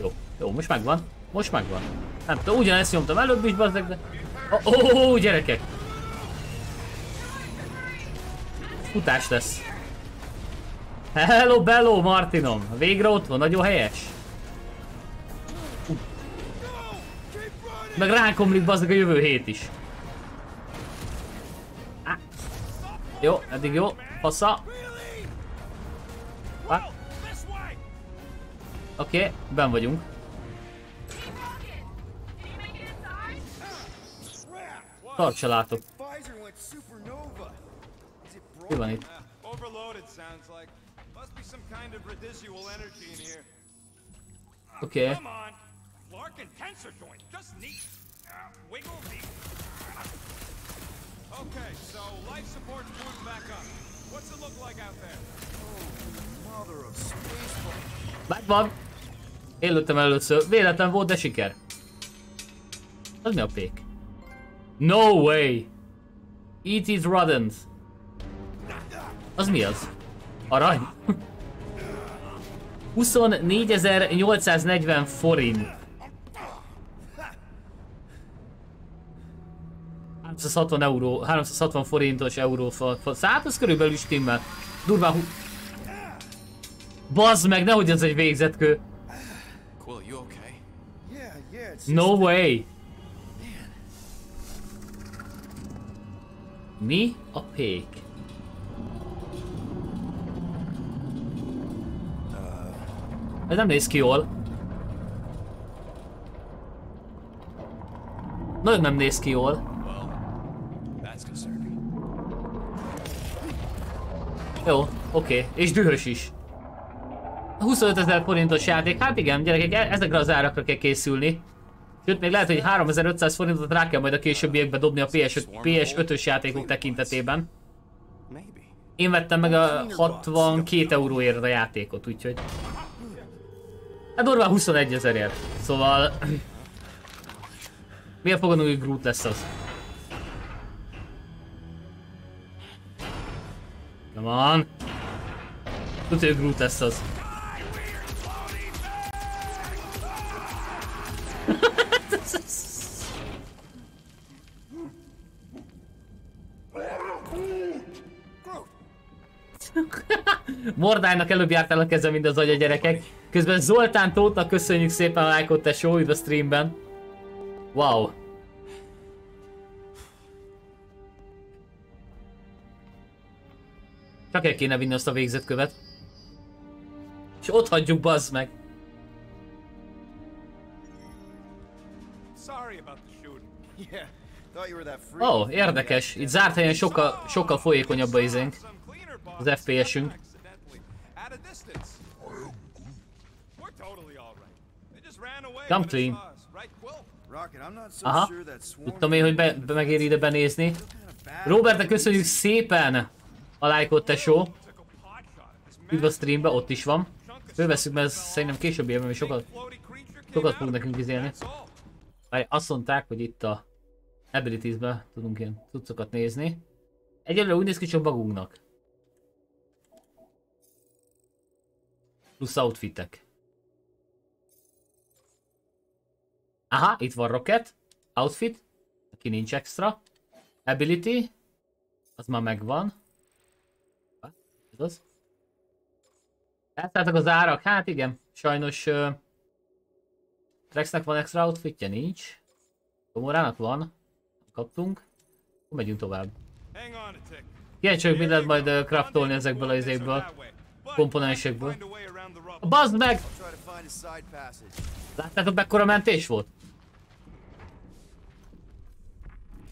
Jó, jó, most megvan. Most megvan. Nem tudom, ugyanezt nyomtam előbb is, bazdek, de... Ó, oh, oh, oh, gyerekek! Futás lesz. Hello, bello, Martinom! Végre ott van, nagyon helyes. Meg ránk omlik bazdok a jövő hét is. Jó, eddig jó. Passza. Á. Oké, okay, ben vagyunk. Tartsa látok. Visor went supernova. Is it Mi broken? van itt? Overloaded sounds like. Must be some kind of residual energy in here. Oké. Okay. Okay, so life support's booting back up. What's it look like out there? Mother space. Megvan. Én lőttem először. Véletlen volt, de siker. Az mi a pék? No way! Eat it rodents. Az mi az? Arany? 24.840 forint. 360 euró, 360 forintos euró. Hát az körülbelül stimmel. Durván hu... Bazd meg, nehogy ez egy végzetkő. No way. Mi a pék? Ez nem néz ki jól. Nagyon nem néz ki jól. Jó, oké. És dühös is. 25 ezer forintos játék, hát igen, gyerekek, e- ezekre az árakra kell készülni. Sőt, még lehet, hogy 3500 forintot rá kell majd a későbbiekbe dobni a PS5, PS5-ös játékok tekintetében. Én vettem meg a 62 euróért a játékot, úgyhogy... Hát durván 21 ezerért. Szóval... Mi a fogadó, hogy Groot lesz az? Come on! Tudja, hogy Groot lesz az. Mordálynak előbb járt el a keze, mint az agya gyerekek. Közben Zoltán Tótnak köszönjük szépen a lájkot, tesó, itt a streamben. Wow. Csak el kéne vinni azt a végzetkövet. És ott hagyjuk, bazd meg. Ó, oh, érdekes. Itt zárt helyen sokkal, sokkal folyékonyabb a izénk. Az FPS-ünk. Come clean. Aha. Tudtam én, hogy be, be megéri ide benézni. Robertnek köszönjük szépen a lájkot, tesó. Üdv a streambe, ott is van. Fölveszünk, mert szerintem később évben még sokat, sokat fog nekünk izélni. Várj, azt mondták, hogy itt a Abilities-be tudunk ilyen cuccokat nézni. Egyelőre úgy néz ki, csak bagunknak. Plusz outfitek. Aha, itt van Rocket. Outfit. Aki nincs extra. Ability. Az már megvan. Ha, Ez az. Árak? Hát igen. Sajnos uh, Trexnek van extra outfitje? Nincs. Komorának van. Kaptunk. Akkor megyünk tovább. Kíváncsi vagyok, mit lehet majd uh, craftolni ezekből az izékből. komponensekből. Bazd meg! A side passage. Láttátok mekkora mentés volt?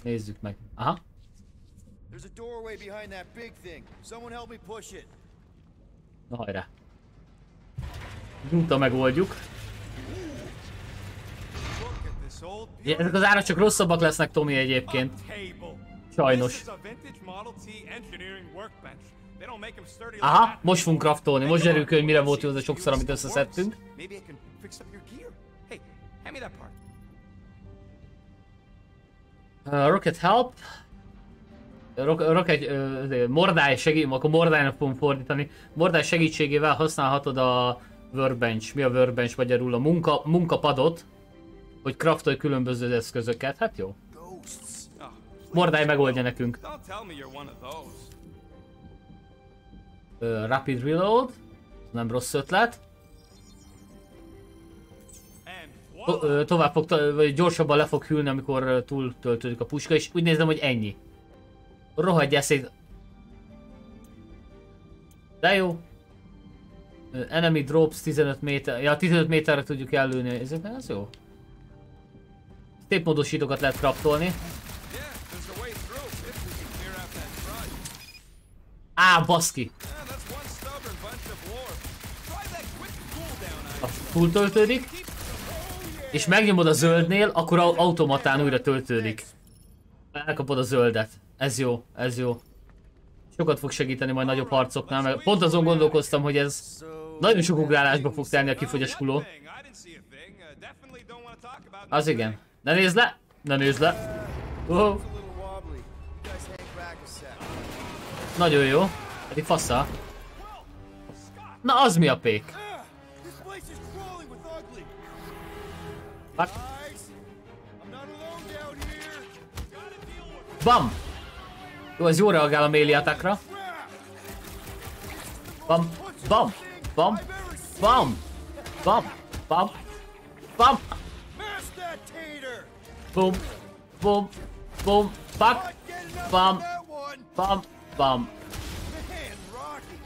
Nézzük meg. Aha. There's a doorway behind that big thing. Someone help me push it. Na hajrá. Gruta megoldjuk. Ja, ezek az árak csak rosszabbak lesznek, Tomi egyébként. Sajnos. Aha, most fogunk craftolni. Most derül ki, hogy mire volt jó az a sokszor, amit összeszedtünk. Uh, Rocket Help. Rock, Rocket, uh, Mordály segít, akkor Mordálynak fogom fordítani. Mordály segítségével használhatod a workbench, mi a workbench magyarul, a munka, munkapadot, hogy craftolj különböző eszközöket. Hát jó. Mordály megoldja nekünk. rapid Reload. Nem rossz ötlet. To- tovább fog, vagy gyorsabban le fog hűlni, amikor túl töltődik a puska, és úgy nézem, hogy ennyi. Rohadjál szét. De jó. Enemy drops 15 méter, ja 15 méterre tudjuk ellőni, ez, ez jó. Szép módosítókat lehet trudge. Á, baszki! Yeah, that's one stubborn bunch of lore. Try that quick cooldown A item. full töltődik, és megnyomod a zöldnél, akkor au- automatán újra töltődik. Elkapod a zöldet. Ez jó, ez jó. Sokat fog segíteni majd nagyobb harcoknál, mert pont azon gondolkoztam, hogy ez nagyon sok ugrálásba fog tenni a talk about Az igen. Ne nézd le! Ne nézd le! Oh, nagyon jó. Pedig fassa. Na az mi a pék? Hát, bam! Jó, ez jó reagál a melee attackra. Bam, bam, bam, bam, bam, bam, bam, boom, boom, boom, fuck, bam, bam.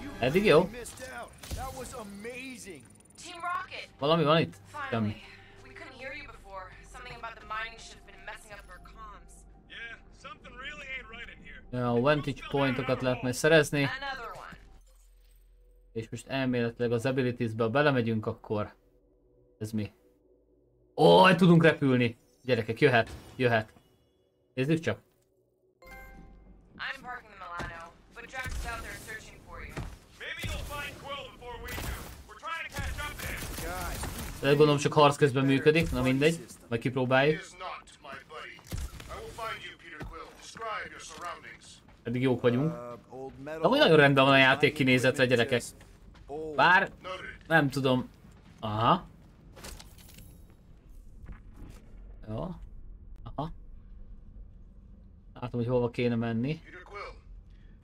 You Eddig jó. missed out. That was amazing. Team Rocket! Valami van itt? Finally. Semmi. Ja, a vantage pointokat lehet majd szerezni, és most elméletileg az abilities-be belemegyünk, akkor... Ez mi? Ó, tudunk repülni! Gyerekek, jöhet, jöhet. Nézzük csak. De gondolom csak harc közben működik, na mindegy. Majd kipróbáljuk. Eddig jók vagyunk. uh. De amúgy nagyon rendben van a játék kinézetre, gyerekek. Bár, nem tudom. Aha. Jó. Aha. Látom, hogy hova kéne menni. Peter Quill,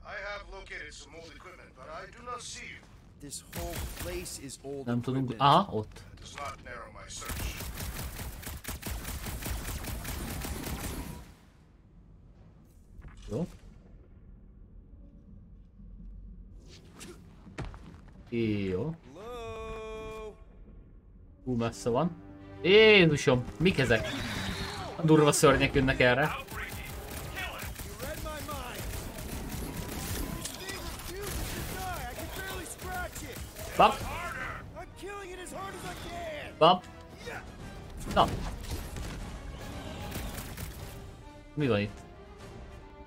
I have located some old equipment, but I do not see you. This whole place is old Nem tudunk... equipment. Aha, ott. That does not narrow my search. Jó. Jó. Hú, messze van. Jézusom, mik ezek? Durva szörnyek jönnek erre. Bap, bap. Na. Mi van itt?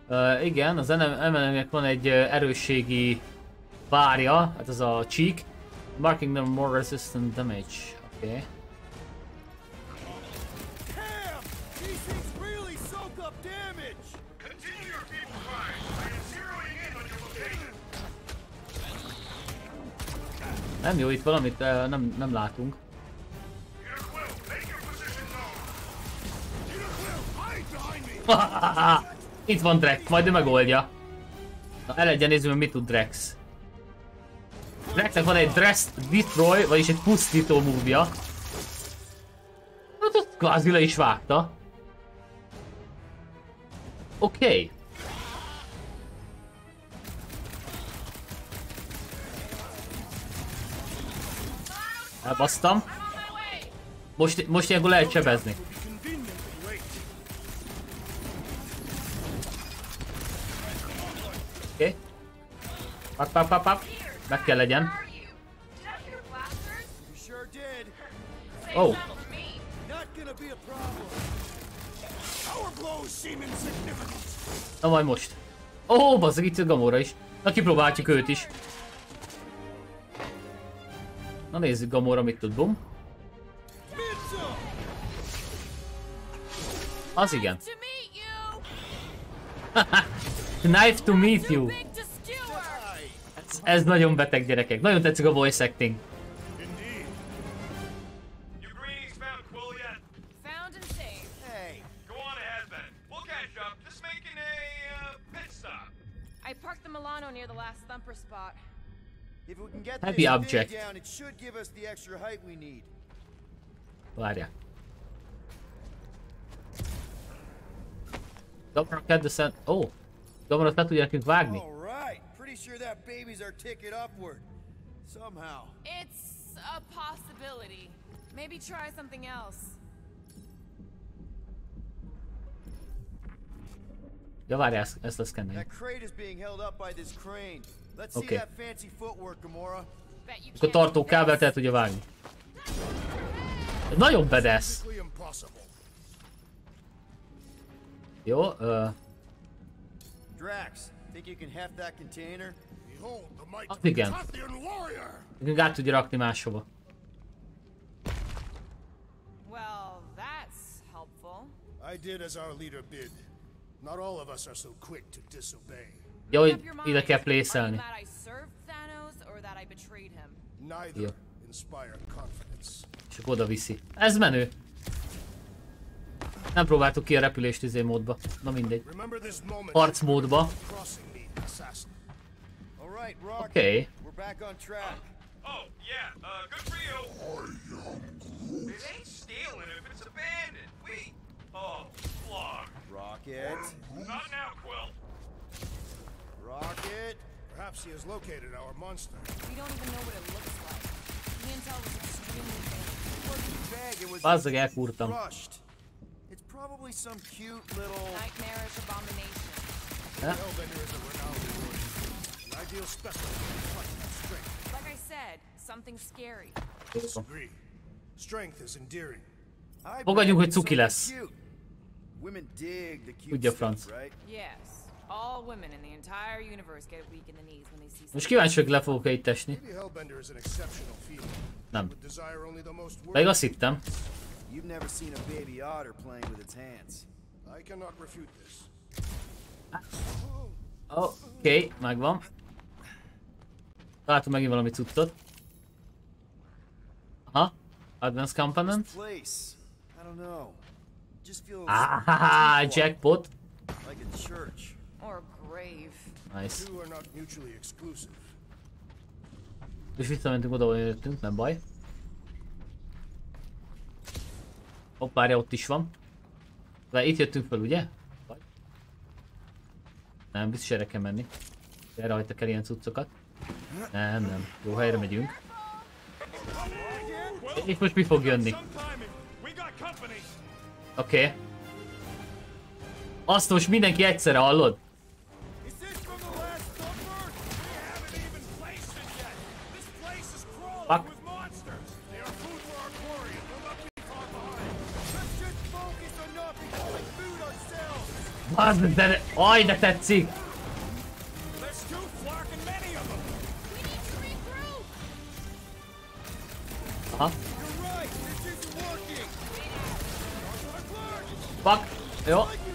Uh, igen, az emelőnek van egy erősségi várja, hát az a cheek. Marking them more resistant damage. Oké. Okay. Nem jó, itt valamit uh, nem, nem látunk. Peter Quill, make Itt van Drex, majd ő megoldja. Na, elegyen nézzük, hogy mit tud Drex. Drexnek van egy Dress Destroy, vagyis egy pusztító múvja. Hát azt kvázi le is vágta. Oké. Okay. Elbasztam. Most, most ilyenkor lehet sebezni. Gonna be a problem. Power blows seem insignificant. Na majd most. Ó, oh, bazzag, itt a Gamora is. Na kipróbáljuk őt is. Na nézzük Gamora mit tud, bum. Mitchell! Az igen. To meet you! Knife to meet you ez nagyon beteg gyerekek. Nagyon tetszik a voice acting. Happy object. Down, it should Ó! Oh. Dobra fel tudja nekünk vágni? All right. Pretty sure that baby's our ticket upward. Somehow. It's a possibility. Maybe try something else. Ja, várjál, ezt, ezt leszkenneljük. That crate is being held up by this crane. Let's see that fancy footwork, Gamora. Bet you Akkor can't tartó do kábelt this. el tudja vágni. Ez nagyon badass. Physically impossible. Jó, ö, Drax, think you can heft that container? Behold the might Hát of the igen. Tathian warrior! nekünk át tudja rakni máshova. Well, that's helpful. I did as our leader bid. Not all of us are so quick to disobey. Ja, Make hogy up your ide mind. kell Are you plészelni. mad I served Thanos or that I betrayed him? Neither Yeah. inspire confidence. És akkor oda viszi. Ez menő. Nem próbáltuk ki a repülést izé módba. Na mindegy. Harc módba. Oké. We're back on track. Oh, yeah, uh, good for you. It ain't stealing if it's abandoned. We. Oh, flog. Rocket. Not now, Quill. Rocket. Perhaps he has located our monster. We don't even know what it looks like. The intel was extremely vague. It wasn't big, it was Bazzeg elkúrtam. crushed. Probably some cute little... Nightmarish abomination. Hellbender is a renowned warrior. An ideal specimen strength. Like I said, something scary. Disagree. Strength is endearing. I Fogadjunk, hogy cuki lesz. cute. Women dig the cute Tudja franc. right? Yes. All women in the entire universe get weak in the knees when they see Most something. kíváncsi vagyok, le fogok-e itt esni. Maybe Hellbender is an exceptional female. Nem. Would desire only the most Pedig worthy. azt hittem. You've never seen a baby otter playing with its hands. I cannot refute this. Oké, okay, megvan. Találtam megint valami cuccot. Aha. Advanced Component. Place. I don't know. Just feels Ah, too jackpot. like a church. Or a grave. Nice. Two are not mutually exclusive. És visszamentünk oda, ahol jöttünk, nem baj. Hoppárja, ott is van. De itt jöttünk fel, ugye? Nem, biztos erre kell menni. Erre hagytak el ilyen cuccokat. Nem, nem. Jó helyre megyünk. És most mi fog jönni? Oké. Okay. Azt most mindenki egyszerre hallod?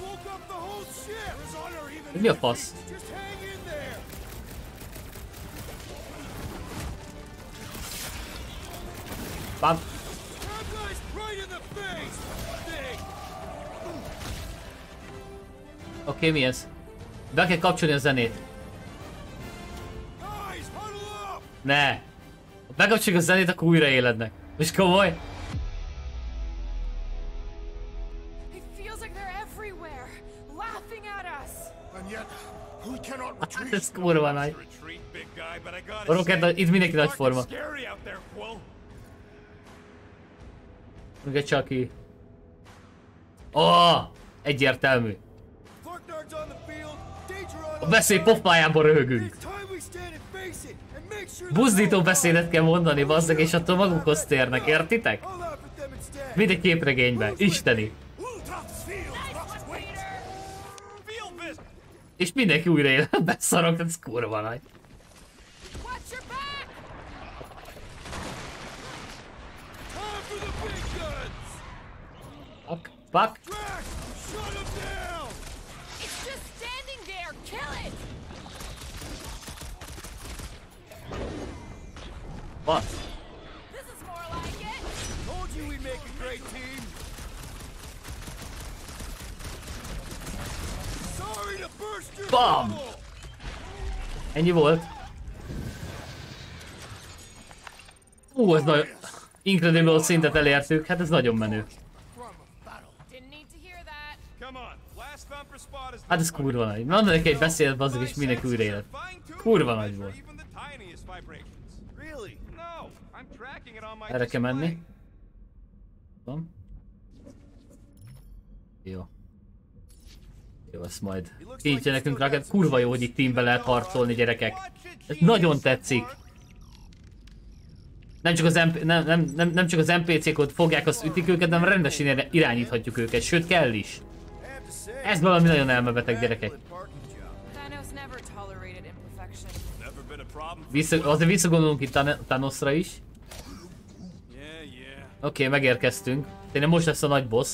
Woke up the whole ship. There's honor even Mi a in fasz? defeat. Just hang in there. Bam. Oké, okay, mi ez? Be kell kapcsolni a zenét. Guys, huddle up. Ne! Ha bekapcsoljuk a zenét, akkor újra élednek. Most komoly? Hát ez kurva nagy. A Rocket, itt mindenki nagy forma. Quill. Ugye Chucky. Oh! Egyértelmű. And make sure Buzdító beszédet kell mondani, bazzeg, és attól magukhoz térnek, értitek? Instead. Mindegy képregényben, isteni. És mindenki újra él, beszarok, ez kurva nagy. Watch your your Bam! Ennyi volt. Ú, ez nagyon... Incredible szintet elértük, hát ez nagyon menő. Hát ez kurva nagy. Mondod neki egy beszélt bazzag és mindenki újra élet. Kurva nagy volt. Even the tiniest vibrations. Really? No, I'm tracking it on my Erre kell menni. Van. Jó. Jó, ezt majd kényítse nekünk rá. Kurva jó, hogy itt teambe lehet harcolni, gyerekek. Ez nagyon tetszik. Nem csak az, MP, nem, nem, nem, nem csak az NPC-kot fogják, azt ütik őket, hanem rendesen irányíthatjuk őket, sőt kell is. Ez valami nagyon elmebeteg gyerekek. Vissza, azért visszagondolunk itt Than- Thanosra is. Oké, okay, megérkeztünk. Tényleg most lesz a nagy boss.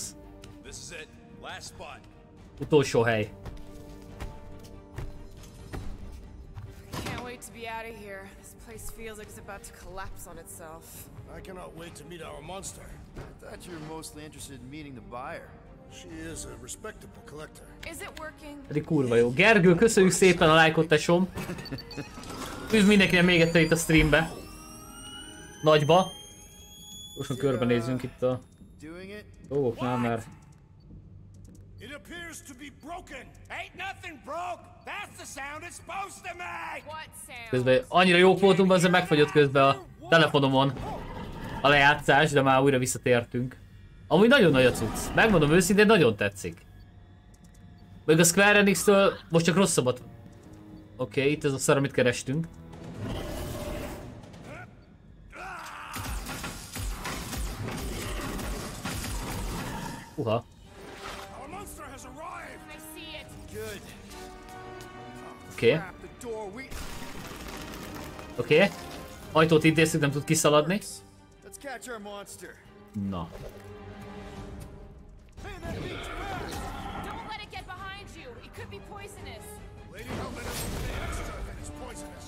Utolsó hely. Out of here. This place feels like it's about to collapse on itself. I cannot wait to meet our monster. I thought you were mostly interested in meeting the buyer. She is a respectable collector. Is it working? Pedig kurva jó. Gergő, köszönjük szépen a lájkot, tesom. Üdv mindenkinek még egyszer itt a streambe. Nagyba. Most körbenézzünk itt a dolgoknál, mert It appears to be broken. Ain't nothing broke. That's the sound it's supposed to make. What sound? közben annyira jók voltunk, azért megfagyott közben a telefonomon a lejátszás, de már újra visszatértünk. Amúgy nagyon nagy a cucc. Megmondom őszintén, nagyon tetszik. Még a Square Enix-től most csak rosszabbat. Oké, okay, itt ez a szar, amit kerestünk. Uha. Our monster has arrived. I see it. Good. Oké, okay. Crap, the door. We. oké. Okay. Ajtót intéztük, nem tud kiszaladni. Let's catch our monster. Na. Hey, that means fast. Don't let it get behind you. It could be poisonous. Lady Helmet is the extra that is poisonous.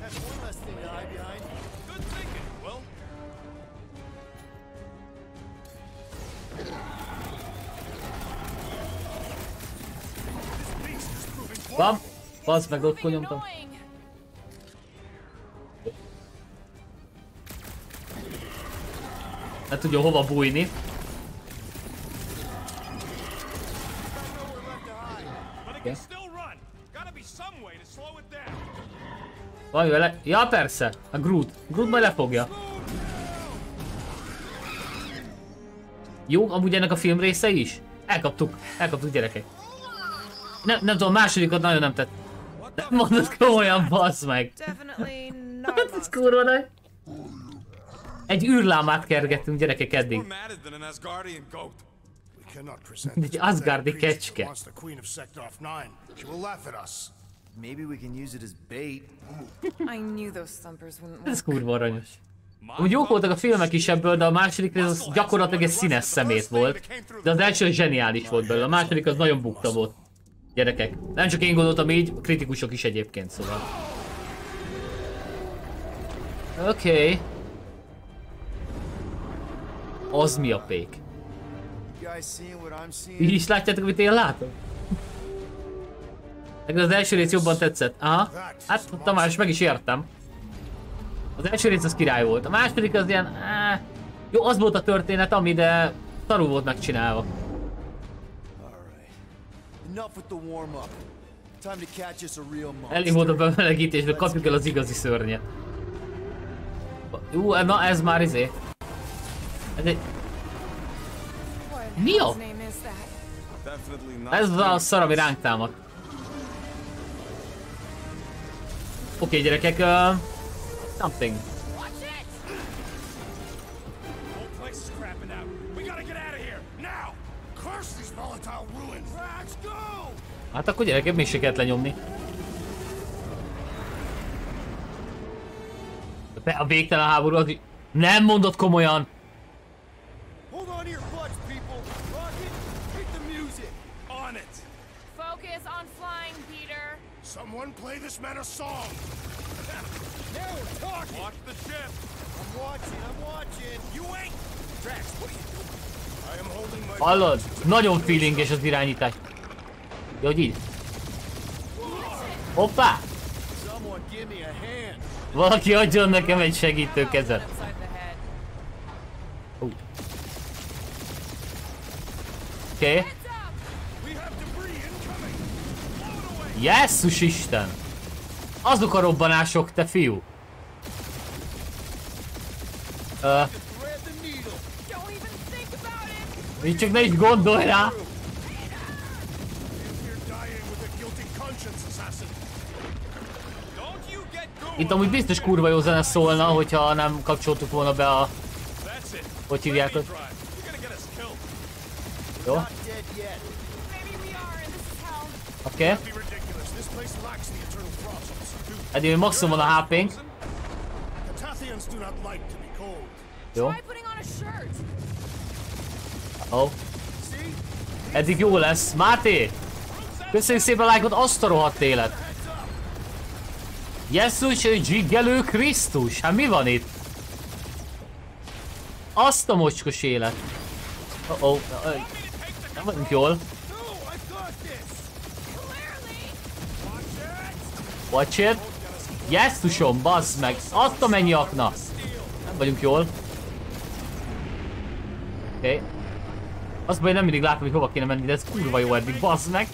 That's one less thing to hide behind. Good thinking, Will. Van. Bazd meg, ott nyomtam. Nem tudja hova bújni. Down. Valami vele? Ja persze, a Groot. Groot majd lefogja. Jó, amúgy ennek a film része is? Elkaptuk, elkaptuk gyerekek. Nem, nem tudom, a másodikat nagyon nem tett. Nem mondod komolyan, bassz meg. Definitely not ez kurva nagy. Egy űrlámát kergettünk gyerekek eddig. Egy Asgardi kecske. who wants the Queen of Sector 9. She will laugh at us. Maybe we can use it as bait. I knew those thumpers wouldn't work. Ez kurva aranyos. Úgy jók voltak a filmek is ebből, de a második rész az gyakorlatilag egy színes szemét volt. De az első zseniális volt belőle, a második az nagyon bukta volt. Gyerekek. Nem csak én gondoltam így, kritikusok is egyébként, szóval. Oké. Okay. Az mi a pék? Így is látjátok, amit én látom? Neked az első rész jobban tetszett. Aha. Hát Tamás, meg is értem. Az első rész az király volt. A második az ilyen... áh, jó, az volt a történet, ami de szarul volt megcsinálva. Enough with the warm-up. Time to catch us a real monster. Elég volt a bemelegítés, de kapjuk el az igazi szörnyet. Ú, na ez már izé. Ez egy... Mi a-. Ez a szar, ami ránk támad. Oké, okay, gyerekek, uh, something. Hát akkor gyerekek, még se kellett lenyomni. Be a végtelen háború az... Nem mondod komolyan! Someone play this man a song. We're talking. Watch the ship. I'm watching, I'm watching. You ain't. Drax, what are you doing? I am holding my Hallod? Nagyon feelinges az irányítás. Jó, hogy így. Hoppá! Valaki adjon nekem egy segítő kezet. Oké. Okay. Jesszus Isten! Azok a robbanások, te fiú! Ö, Thread the needle. Don't even think about it! így csak ne is gondolj rá! If you're dying with a guilty conscience, assassin. Don't you get going. Itt amúgy biztos kurva jó zene szólna, hogyha nem kapcsoltuk volna be a... Hogy hívják ott? Jó? Oké. Okay. Frosts. Eddig maximum van a HP-nk. Jó. See? Eddig jó lesz. Máté! Köszönjük szépen a lájkot, azt a rohadt élet! Jesszus, dzsiggelő Krisztus! Hát mi van itt? Azt a mocskos élet! Oh oh, nem vagyunk jól. Watch it. Jesszusom, bazd meg! Azt a mennyi akna! Nem vagyunk jól. Oké. Okay. Azt baj, nem mindig látom, hogy hova kéne menni, de ez kurva jó eddig, bazd meg!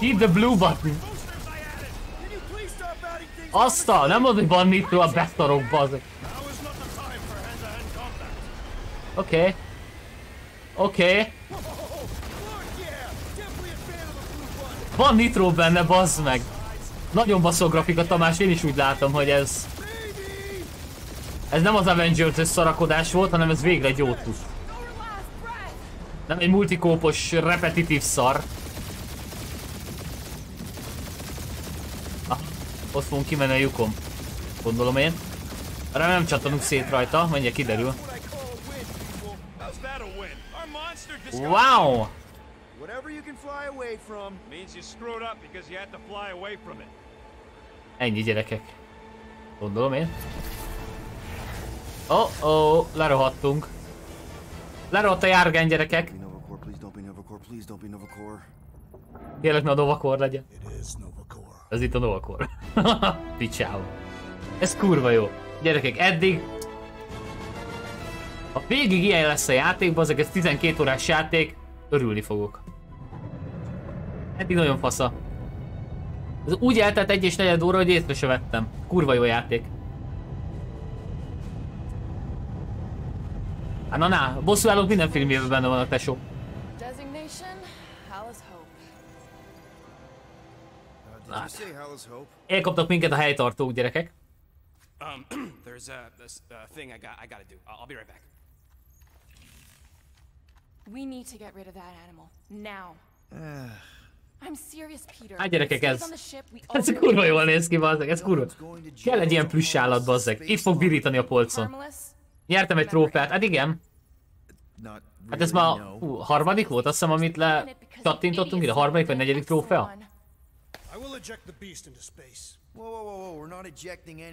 Hit the blue button! Posters I added. Can you please stop adding things? Azt a, nem mondod, hogy van nitro a beszarok, bazd meg! Now is not the time for hand-to-hand combat. Oké. Oké. Okay. Van nitro benne, bazd meg! Nagyon baszó grafika, Tamás, én is úgy látom, hogy ez... Ez nem az Avengers szarakodás volt, hanem ez végre egy breath! Nem egy multikópos, repetitív szar. Ott fogunk kimenni a lyukon. Gondolom én. Remélem nem csattanunk szét rajta, mindjárt kiderül. Wow! Ennyi gyerekek. Gondolom én. Oh, oh, lerohadtunk. Lerohadt a járgány gyerekek. Kérlek, ne a Novakor legyen. Ez itt a Novakor. Picsáó. Ez kurva jó. Gyerekek, eddig... Ha végig ilyen lesz a játék, azok ez 12 órás játék, örülni fogok. Eddig nagyon fasza. Ez úgy eltelt egy és negyed óra, hogy észre se vettem. Kurva jó játék. Hát na na, bosszúállók minden filmjében benne van a tesó. Uh, Hope? Elkaptak minket a helytartók, gyerekek. Um, there's a this uh, thing I got I gotta do. I'll, I'll be right back. We need to get rid of that animal. Now. I'm serious, Peter. Hát gyerekek, ez... Ez kurva jól néz ki, bazzeg, ez kurva. Kell egy ilyen plusz állat, bazzeg. Itt fog virítani a polcon. Nyertem egy trófeát, hát igen. Hát ez már hú, harmadik volt, azt hiszem, amit le csattintottunk ide, harmadik vagy negyedik trófea?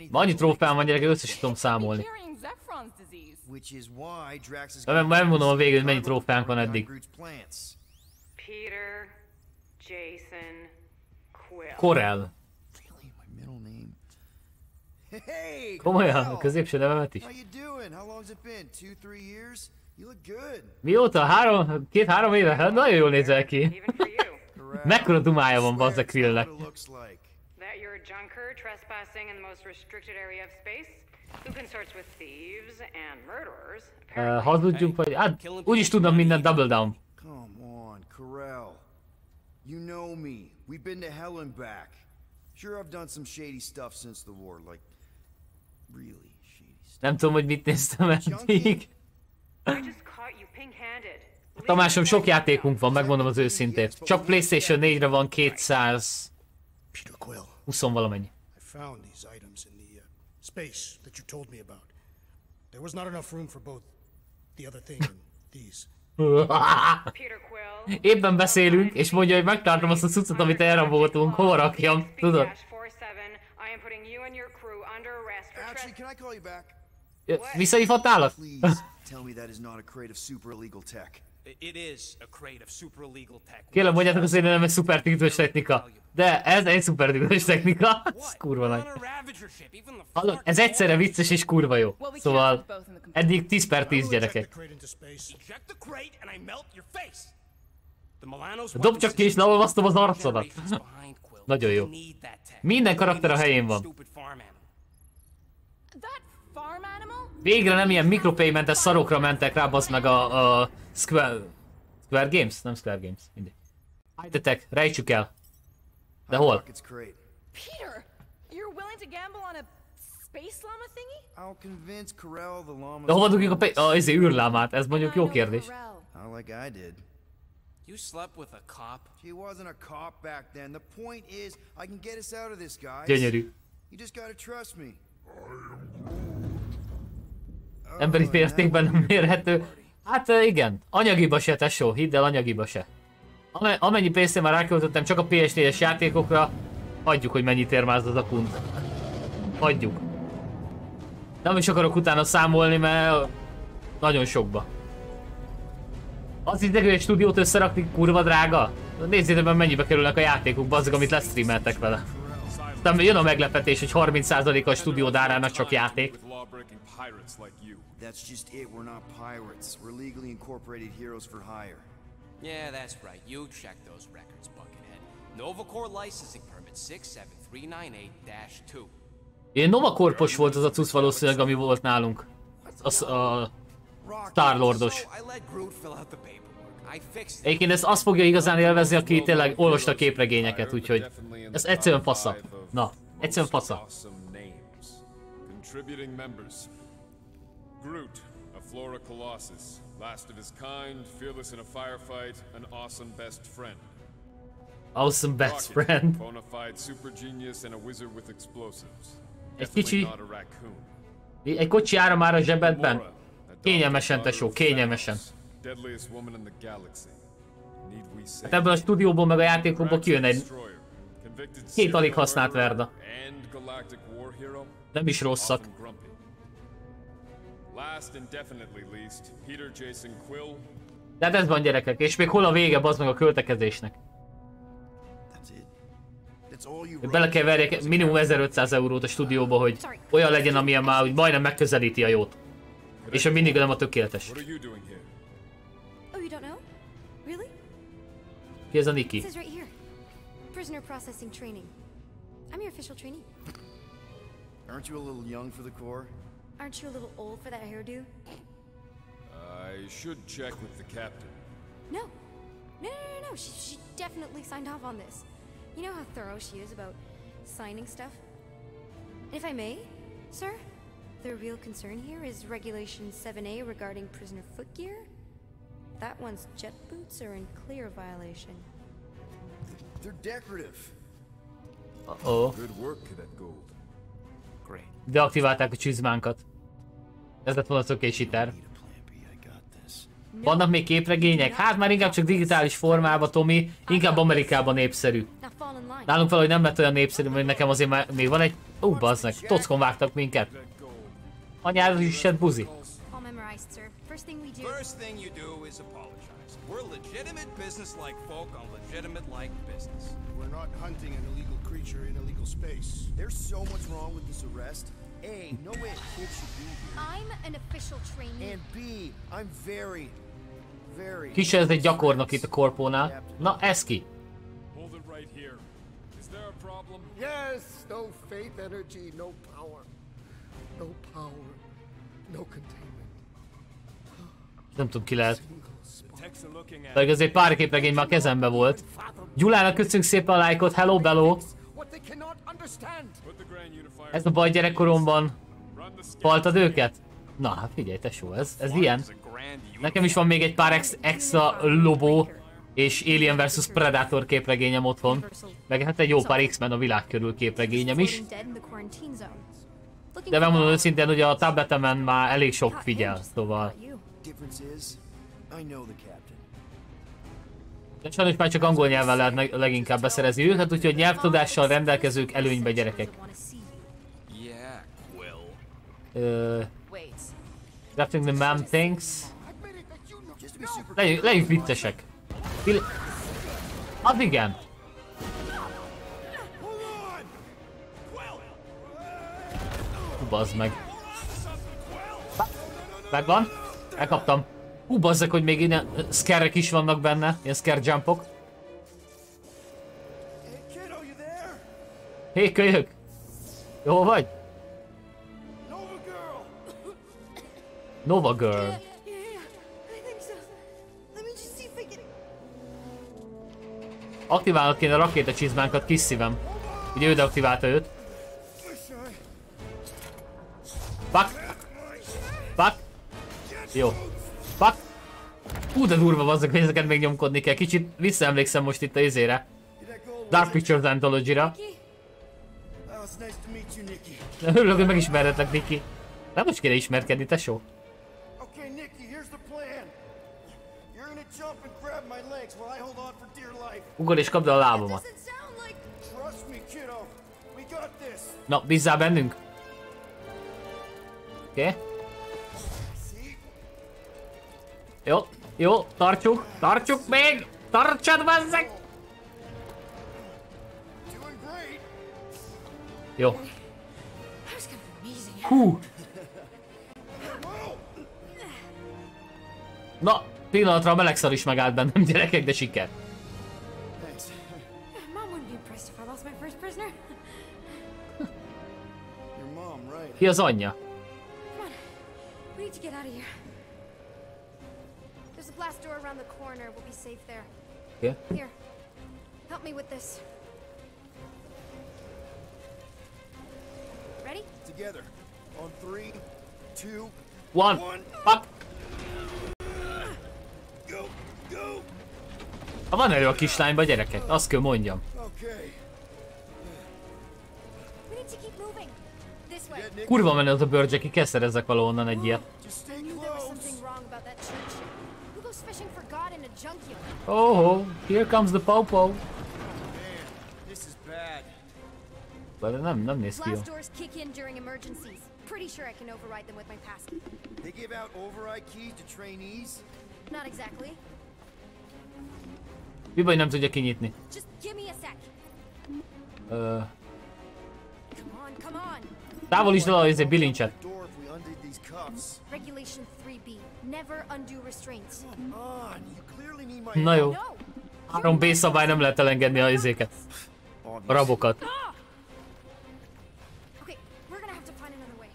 Ma annyi trófeám van gyerekek, össze sem tudom számolni. carrying Zephron's disease. Which is why Drax is Nem- nem mondom a végén, hogy mennyi trófeánk van eddig. Peter, Jason, Quill. Hey, Komolyan, középső nevemet is. How you doing? How long's it been? Two, three years? You look good. Mióta? Három, két-három éve? Nagyon jól nézel ki. Even for you. Corel. Mekkora dumája van, not Krillnek. That you're a junker trespassing in the most restricted area of space, who consorts with thieves and murderers. Uh, Apparently. hazudjunk, vagy... Hát, úgyis tudnak minden double down. Come on, Corel. You know me. We've been to hell and back. Sure, I've done some shady stuff since the war, like really shady stuff. Nem tudom, hogy mit néztem eddig. I just caught you pink-handed. Tamásom, sok játékunk van, megmondom az őszintét. Csak Playstation 4-re van 220 Peter Quill, valamennyi. Space that you told me about. There was not enough room for both the other thing and these. Peter Quill. Éppen beszélünk, és mondja, hogy megtartom azt a cuccot, amit elraboltunk. Hol rakjam, tudod? I am putting you and your crew under arrest for Actually, trespassing. can I call you back? Visszahívhatnálak? Please tell me that is not a crate of super illegal tech. It is a crate of super illegal tech. Kérlek, mondjátok azt, hogy nem egy szuper titkos technika. De ez egy szuper titkos technika. ez kurva nagy. Hallod, ez egyszerre vicces és kurva jó. Szóval eddig 10 per 10 Eject the gyerekek. Dob csak ki és leolvasztom az arcodat. Nagyon jó. Minden karakter a helyén van. Stupid farm animal. That farm animal? Végre nem ilyen mikropaymentes szarokra mentek rá, basz meg a, a Square... Square Games? Nem Square Games. Mindegy. High-tech, rejtsük el. De hol? Peter, you're willing to gamble on a space llama thingy? I'll convince Corell the llama. De hova dugjuk a, pay- a izé, űrlámát? Ez mondjuk I jó kérdés. Not like I did. You slept with a cop? She wasn't a cop back then. The point is, I can get us out of this, guys. Gyönyörű. You just gotta trust me. Emberi mértékben nem mérhető. Hát ö, igen, anyagiba se tesó, hidd el anyagiba se. Ame- amennyi pénzt én már ráköltöttem csak a PS4-es játékokra, hagyjuk, hogy mennyit ér már az a kunt. Hagyjuk. Nem is akarok utána számolni, mert nagyon sokba. Az idegő stúdiót összerakni kurva drága? Nézzétek meg mennyibe kerülnek a játékok, bazzag, amit lesztreameltek vele. Aztán jön a meglepetés, hogy 30% a stúdió dárának csak játék. That's just it. We're not pirates. We're legally incorporated heroes for hire. Yeah, that's right. You check those records, Buckethead. Novacore licensing permit 67398-2. Én Nova Corpos volt az a cusz valószínűleg, ami volt nálunk. Az a Star-Lordos. Egyébként ezt azt fogja igazán élvezni, aki tényleg olvasta a képregényeket, úgyhogy ez egyszerűen fasza. Na, egyszerűen fasza. Contributing members. Groot, a Flora Colossus. Last of his kind, fearless in a firefight, an awesome best friend. Awesome best Rocket, friend. bona fide super genius and a wizard with explosives. Egy Definitely kicsi, not a raccoon. egy kocsi ára már a zsebedben. Kényelmesen, tesó, kényelmesen. Thanos, Deadliest woman in the galaxy. Need we say Hát ebből a stúdióból meg a játékokból kijön egy Destroyer, convicted két alig használt Verda. Nem is rosszak. Last and definitely least, Peter Jason Quill. De hát ez van gyerekek, és még hol a vége, az meg a költekezésnek. Bele kell verjek minimum 1500 eurót a stúdióba, hogy olyan legyen, amilyen már úgy majdnem megközelíti a jót. És hogy mindig nem a tökéletes. Oh? Ki ez a Niki? Prisoner processing training. I'm your official trainee. Aren't you a little young for the Corps? Aren't you a little old for that hairdo? I should check with the captain. No. No, no, no, no. She, she definitely signed off on this. You know how thorough she is about signing stuff? And if I may, sir, the real concern here is Regulation 7A regarding prisoner footgear. That one's jet boots are in clear violation. They're decorative. Uh-oh. Good work, Cadet Gold. Deaktiválták a csizmánkat. Ez lett volna this. Vannak még képregények? Hát már inkább csak digitális formában, Tomi. Inkább Amerikában népszerű. Nálunk valahogy nem lett olyan népszerű, hogy nekem azért már még van egy... Ó, uh, bazdnek, tockon vágtak minket. Anyád is is buzi. First thing we do. First thing you do is apologize. We're legitimate business-like folk on legitimate-like business. We're not hunting an illegal creature in illegal space. There's so much wrong with this arrest. A, no way a kid should be here. I'm an official trainee. And B, I'm very, very. Kis ez egy gyakornok itt a korpónál. Na, ez ki? Hold it right here. Is there a problem? Yes, no faith energy, no power. No power, no containment. Nem tudom ki lehet. De azért pár képregény már kezembe volt. Gyulának köszönjük szépen a lájkot, hello bello! Ez a baj gyerekkoromban. Faltad őket? Na, hát figyelj, tesó, ez, ez ilyen. Nekem is van még egy pár ex extra Lobo és Alien vs Predator képregényem otthon. Meg hát egy jó pár X-Men a világ körül képregényem is. De megmondom őszintén, hogy a tabletemen már elég sok figyel, szóval... De sajnos már csak angol nyelven lehet leg- leginkább beszerezni őket, úgyhogy nyelvtudással rendelkezők előnybe gyerekek. Wait. Crafting the man things. Legyünk, legyünk. Pil- Az igen. Hú, bazd meg. Megvan. Elkaptam. Hú, bazzak, hogy még innen scare is vannak benne. Ilyen scare jumpok. Hey? Hé, kölyök! Jó vagy? Nova girl! Aktiválnod kéne a rakétacsizmánkat, kis szívem. Ugye ő deaktiválta őt. Fuck! Fuck! Jó. Hú, de durva vazzak, hogy ezeket még nyomkodni kell. Kicsit visszaemlékszem most itt a izére. Dark Pictures Anthology-ra. Nikki. Örülök, hogy megismerhetlek, Niki. Nem most kéne ismerkedni, tesó. Nikki. Ugor és kapd a lábamat. Na, bízzál bennünk. Oké. Okay. Jó, jó, tartsuk, tartsuk még! Tartsad, great. Jó. Hú! Na, pillanatra a melegszar is megállt bennem, gyerekek, de siker. Thanks. Mom wouldn't Okay. Here. Help me with this. Ready? Together. On three, two, One. Fuck. go, go. Ha van elő a kislányba, gyerekek, azt kell mondjam. Okay. We need to keep moving. This way. Get Nick. Kurva menő az a bőr, Jackie, kell szerezzek valahonnan egy ilyet. Oh, oh, here comes the popo. Man, this is bad. De nem, nem néz ki. Blast doors kick in during emergencies. Pretty sure I can override them with my passkey. They give out override keys to trainees? Not exactly. Mi baj, nem tudja kinyitni? Just give me a sec. Ö, Come on, come on. távolítsd el a izé, these cuffs. Regulation 3B. Never undo restraints. Come on, you clearly need my Na jó. No! 3B szabály nem lehet elengedni a izéket. A rabokat. Okay, we're gonna have to find another way.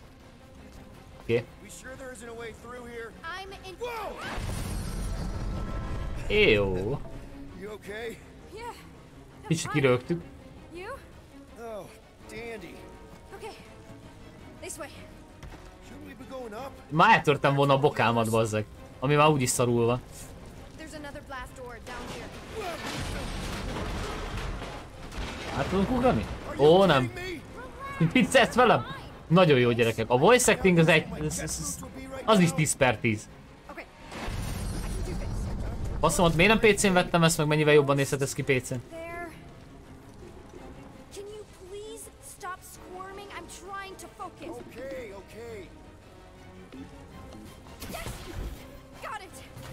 Oké. Okay. We sure there isn't a way through here? I'm in. Whoa! Jó. You okay? Yeah. Kicsit kirögtük. You? Oh, dandy. Okay. This way. Már eltörtem volna a bokámat, bazzeg. Ami már úgyis szarul van. Hát tudunk ugrani? Ó, nem. Viccelsz velem? Nagyon jó gyerekek. A voice acting az egy... az- is 10 per 10. Okay. I can do this. Basszomat, miért nem PC-n vettem ezt, meg mennyivel jobban nézhet ez ki PC-n?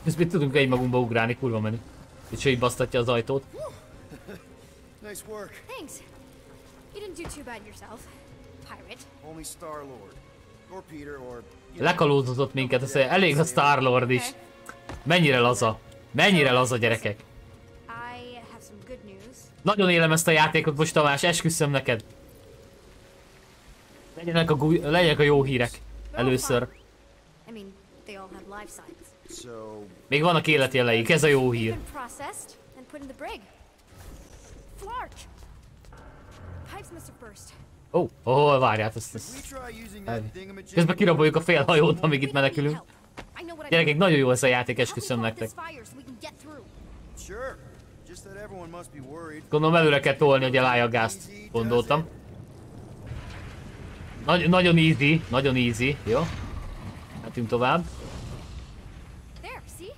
It! Közben tudunk egy magunkba ugrálni, kurva menü. És ő így basztatja az ajtót. Nice work. Thanks. You didn't do too bad yourself, pirate. Only Star-Lord. Or Peter, or... Lekalódozott minket, ez elég a Star-Lord is. Mennyire laza. Mennyire laza gyerekek. Nagyon élem ezt a játékot most Tamás, esküszöm neked. Legyenek a, legyenek a jó hírek. Először. I mean, they all have life Még vannak életjeleik, ez a jó hír. Ó, oh, oh, várját, ezt, ezt. Közben kiraboljuk a fél hajót, amíg itt menekülünk. Gyerekek, nagyon jó ez a játék, esküszöm nektek. Gondolom előre kell tolni, hogy elállja a gázt. Gondoltam. Nagy, nagyon easy, nagyon easy, jó? Mehetünk tovább. There, see?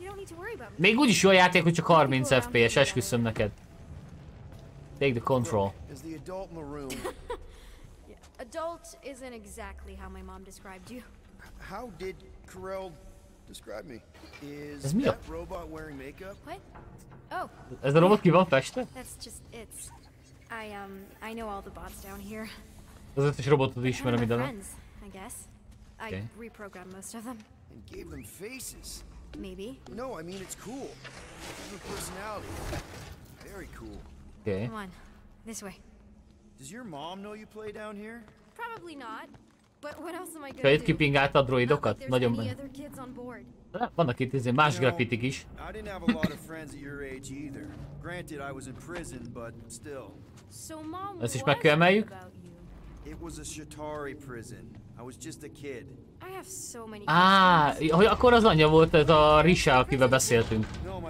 You don't need to worry about me. Még úgyis jó a játék, hogy csak 30 FPS, esküszöm neked. Take the control. Adult isn't exactly how my mom described you. how did Corel Describe me. Is Ez mi a- robot wearing makeup? What? Oh, Ez a robot ki van festve? that's just it's. I um I know all the bots down here. Az összes robotot ismerem ide. friends, I guess. I reprogrammed most of them. And gave them faces. Maybe. No, I mean it's cool. Give them personality. Very cool. Okay. Come on, this way. Does your mom know you play down here? Probably not. But what else am I gonna itt do? kipingálta a Not like droidokat? there's Nagyon any benne. other kids on board. De Vannak itt izé más You know, grafitik is. I didn't have a lot of friends at your age either. Granted, I was in prison, but still. So mom Ezt is was meg kell emeljük? about you. It was a Shatari prison. I was just a kid. Á, hogy akkor az anyja volt ez a Risa, akivel beszéltünk. Uh?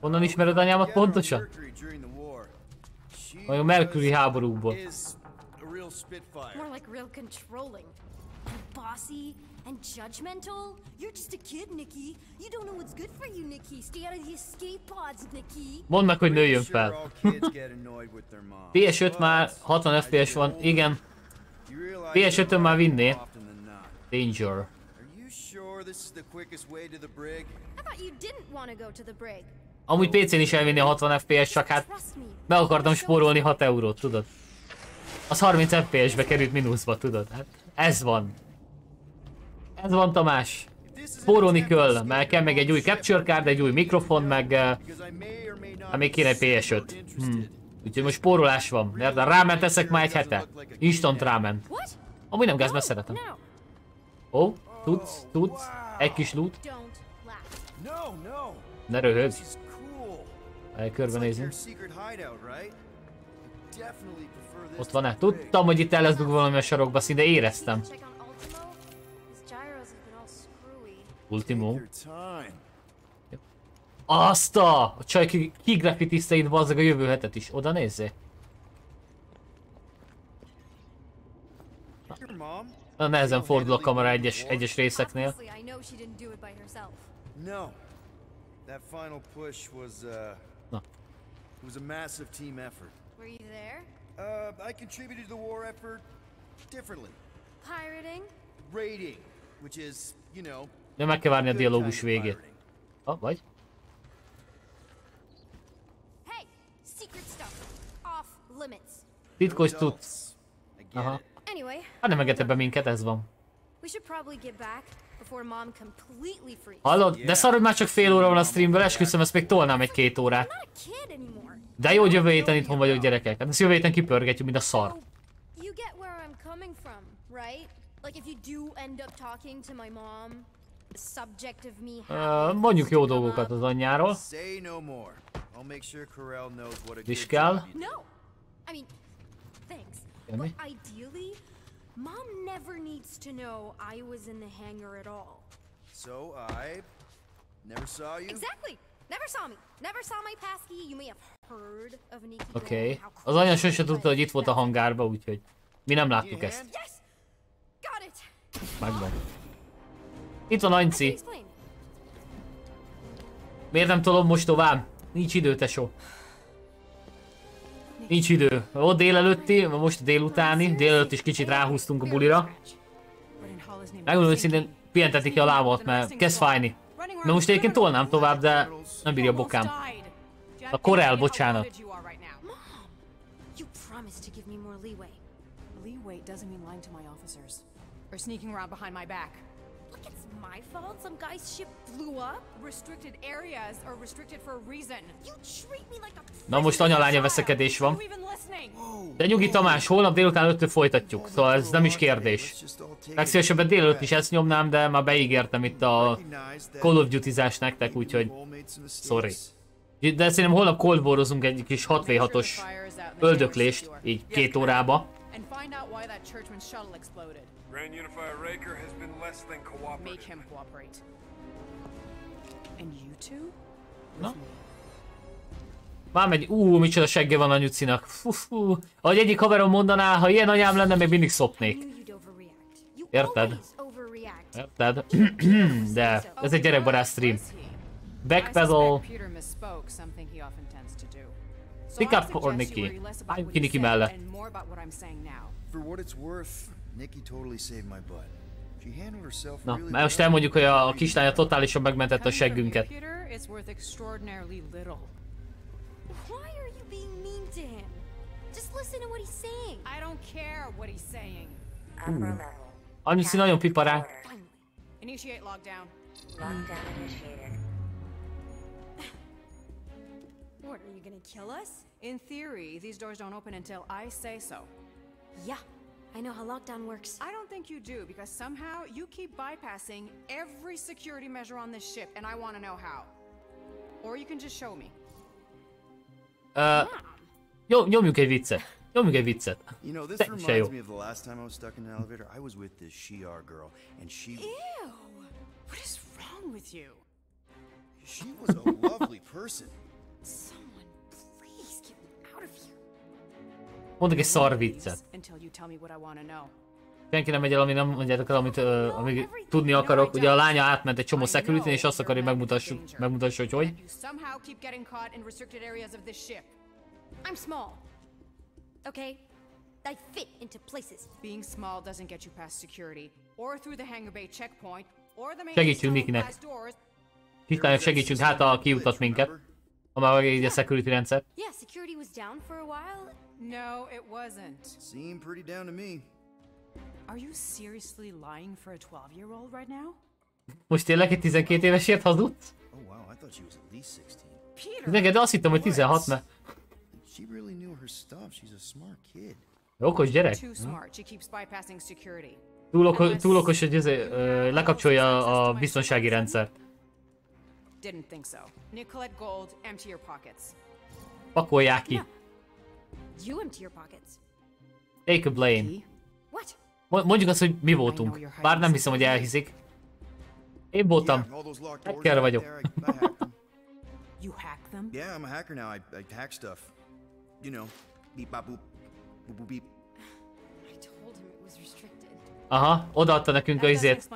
Honnan ismered anyámat pontosan? Vagy a Mercury spitfire. More like real controlling. Bossy and judgmental. You're just a kid, Nikki. You don't know what's good for you, Nikki. Stay out of the escape pods, Nikki. Mondd meg, hogy nőjön fel. sure all kids get annoyed with their mom. PS5 már But 60 as FPS van, igen. you realize PS5-ön you're már vinné. Danger. Amúgy PC-n is elvinni a 60 FPS, csak hát Trust me. be akartam spórolni 6 eurót, tudod? Az 30 FPS-be került mínuszba, tudod? Hát ez van. Ez van Tamás. Spórolni kell, mert kell meg egy új capture card, egy új mikrofon, meg... eh, Hát még kéne egy be PS5. somewhat interested. Hmm. Úgyhogy most spórolás van. Érted? Ráment teszek már egy hete. Instant rámen. Amúgy nem gáz, mert szeretem. Ó, tudsz, tudsz. Egy kis loot. Ne röhög. This is cool. El It's like körbenézünk. Ott van-e? Tudtam, hogy itt el lesz dugva valami a sarokba, szinte éreztem. Ultimo. Azt a! A csaj ki, ki graffitizte itt a jövő hetet is. Oda nézzé. Mom? Na nehezen fordul a kamera egyes, egyes részeknél. That final push was, uh... No. It was a massive team effort. Were you there? Uh, I contributed to the war effort differently. Pirating? Raiding, which is, you know... De meg kell várni a dialógus végét. Ha, vagy? Titkos tudsz. Aha. Hát nem engedte be minket, ez van. Hallod? De szar, hogy már csak fél óra van a streamből, esküszöm, ezt még tolnám egy két órát. De jó, hogy jövő héten itthon vagyok gyerekek. Hát ezt jövő héten kipörgetjük, mint a szar. So, you get where I'm coming from, right? Like if you do end up talking to my mom, having mondjuk jó dolgokat az anyjáról. Say no more. I'll make sure Corel knows what a good Vizsgál. job you did. No, I mean, thanks. Semmi? Mom never needs to know I was in the hangar at all. So I never saw you. Exactly. Never saw me. Never saw my passkey. You may have heard of Nikki. Oké. Okay. Az anya sose is, tudta, hogy itt volt a hangárba, úgyhogy mi nem láttuk ezt. hand? Yes. Got it. Megvan. Itt van Anci. Miért nem tolom most tovább? Nincs idő, tesó. Nincs idő. Ó, délelőtti, most délutáni, délelőtt is kicsit ráhúztunk a bulira. Megmondom őszintén, pihentetni ki a lábat, mert kezd fájni. De most egyébként tolnám tovább, de nem bírja a bokám. A Corel, bocsánat. Doesn't mean lying to my officers. Or sneaking around behind my back. My fault some guy's ship blew up. Restricted areas are restricted for a reason. You treat me like a Na most anyalánya veszekedés van. De nyugi Tamás, holnap délután 5 folytatjuk, szóval ez nem is kérdés. Legszívesebben délelőtt is ezt nyomnám, de már beígértem itt a Call of Duty-zás nektek, úgyhogy sorry. De szerintem holnap Cold War-ozunk egy kis 6v6-os öldöklést, így két órába. And find out why that churchman's shuttle exploded. Grand Unifier Raker has been less than Make cooperative. him cooperate. And you two? Na? Már megy, ú, micsoda segge van a nyucinak. Fú, fú. Ahogy egyik haverom mondaná, ha ilyen anyám lenne, még mindig szopnék. Érted? Érted? De ez egy gyerekbarát stream. Backpedal. Pick up or Nikki. Álljunk ki Nikki mellett. For what it's worth, Na, mert most elmondjuk, hogy a, a kislánya totálisan megmentette a seggünket. Peter, it's worth extraordinarily little. Why are you being mean to him? Just listen to what he's saying. I don't care what he's saying. Anyuszi nagyon piparán. Initiate lockdown. Lockdown initiated. What, are you gonna kill us? In theory, these doors don't open until I say so. Yeah, I know how lockdown works. I don't think you do because somehow you keep bypassing every security measure on this ship, and I want to know how. Or you can just show me. Uh, jó, nyomjuk egy viccet. Nyomjuk egy viccet. You know, this Te reminds me of the last time I was stuck in an elevator. I was with this Shi'ar girl, and she Ew! What is wrong with you? she was a lovely person. Mondok egy szar viccet. Senki nem megy el, ami nem mondjátok el, amit, uh, amíg tudni akarok. Ugye a lánya átment egy csomó security és azt akarja, hogy megmutassuk, megmutassa, hogy hogy. I'm small. Okay? I fit into places. Being small doesn't get you past security, or through the hangar bay checkpoint, or the main Segítsünk doors. Kislányok segítsünk, hát a kiutat minket. Ha már megégy a security rendszer. Yeah, security was down for a while. No, it wasn't. Seemed pretty down to me. Are you seriously lying for a 12-year-old right now? Most tényleg egy 12 évesért hazudsz? Oh wow, I thought she was at least 16. Peter! Neked azt hittem, hogy 16, mert She really knew her stuff. She's a smart kid. okos gyerek. Too smart. She keeps bypassing security. Túl, oko- túl okos, hogy ez, ö, lekapcsolja a biztonsági rendszert. Didn't think so. Nicolette Gold, empty your pockets. Pakolják ki. You empty your pockets. Take a blame. What? Mo- Mondjuk azt, hogy mi voltunk. Bár nem hiszem, hogy elhiszik. Én voltam. Hacker vagyok. You hack them? Yeah, I'm a hacker now. I, I hack stuff. You know, beep bop boop, boop boop beep. Aha, odaadta nekünk a izét.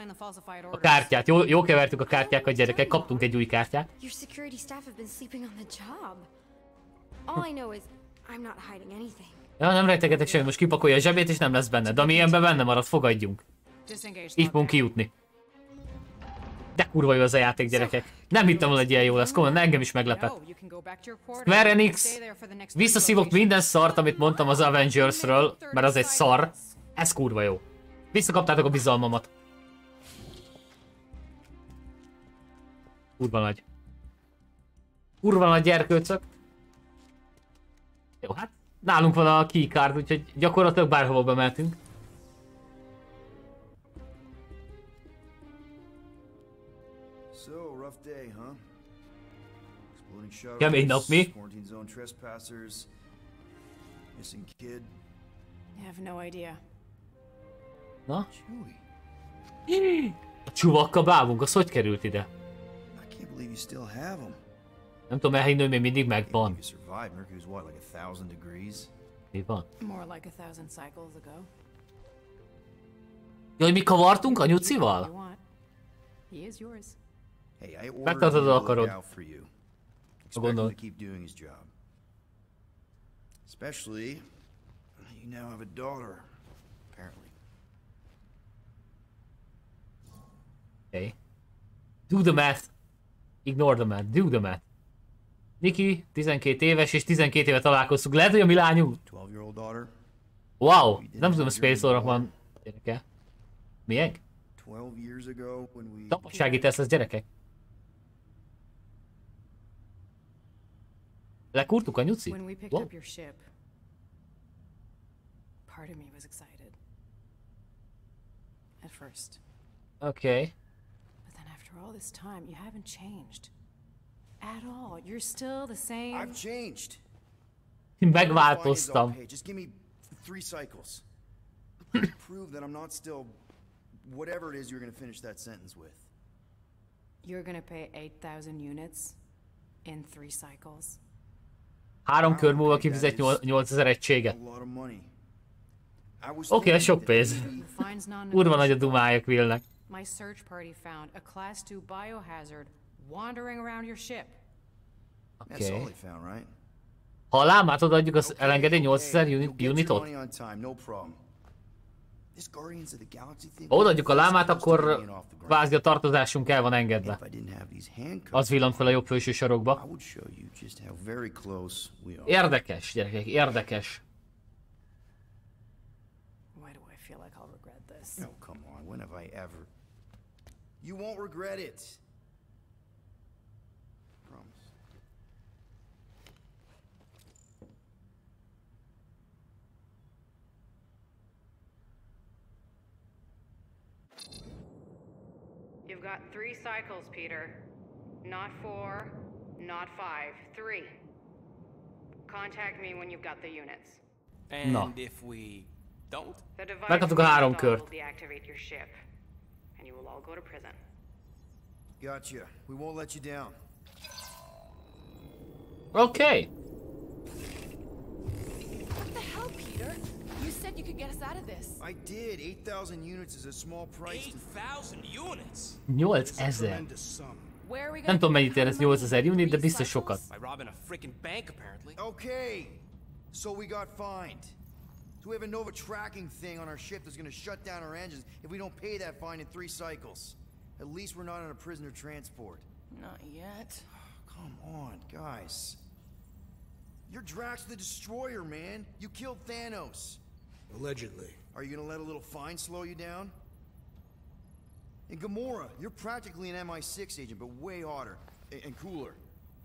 A kártyát. Jó, jó kevertük a kártyákat, gyerekek. Kaptunk egy új kártyát. Ja, nem rejtegetek semmit, most kipakolja a zsebét és nem lesz benne. De ami ilyenben benne marad, fogadjunk. Így fogunk kijutni. De kurva jó az a játék, gyerekek. Nem hittem volna, hogy ilyen jó lesz. Komolyan, engem is meglepett. Square Enix, visszaszívok minden szart, amit mondtam az Avengersről, mert az egy szar. Ez kurva jó. Visszakaptátok a bizalmamat. Kurva nagy. Kurva nagy gyerkőcök. Jó, hát nálunk van a keycard, úgyhogy gyakorlatilag bárhova shuttles, Kemény nap, mi? I have no idea. Na? A csuvakka bábunk, az hogy került ide? Nem tudom elhinni, hogy még mindig megvan. A? Mi van? A. Jaj, mi kavartunk a You nyucival? want? He is yours. Hey, I ordered Megtartod, akarod. him gondolod. Especially, you now have a daughter, Okay. Do the math. Ignore the math. Do the math. Niki, 12 éves, és 12 éve találkoztunk. Lehet, hogy a mi lányunk? 12-year-old daughter. Wow, nem tudom, Space Lore-nak van gyereke. Milyen? 12 years ago when we... Tapassági teszt, ez gyerekek. Lekurtuk a nyuci? When we picked Wow. up your all this time, you haven't changed. At all. You're still the same. I've changed. Megváltoztam. Fine, Just give me three cycles. Prove that I'm not still whatever it is you're gonna finish that sentence with. You're gonna pay 8,000 units in three cycles. Három kör múlva kifizet 8000 A egységet. lot of money. I was Oké, ez sok thinking pénz. that maybe- The fine's non Kurva nagy a dumája Quillnek. My search party found a Class 2 biohazard wandering around your ship. That's all Okay. they found, right? Ha a lámát odaadjuk, az elengedi 8000 unit, unitot? Ha odaadjuk a lámát, akkor kvázi a tartozásunk el van engedve. Az villant fel a jobb felső sarokba. Érdekes, gyerekek, érdekes. No, come on. When have I ever? You won't regret it. Promise. You've got three cycles, Peter. Not four, not five, three. Contact me when you've got the units. And No. if we don't? The device Megkaptuk a három installed kört. will deactivate your ship, and you will all go to prison. Gotcha. We won't let you down. Oké. Okay. What the hell, Peter? You said you could get us out of this. I did. 8,000 units is a small price to... 8,000 units? 8000. Where are we Nem gonna tudom get mennyit ér ez 8000 unit, de biztos sokat. By robbing a freaking bank, apparently. Okay. So we got fined. So we have a Nova tracking thing on our ship that's gonna shut down our engines if we don't pay that fine in three cycles. At least we're not on a prisoner transport. Not yet. Come on, guys. You're Drax the Destroyer, man. You killed Thanos. Allegedly. Are you gonna let a little fine slow you down? And Gamora, you're practically an MI6 agent, but way hotter and cooler.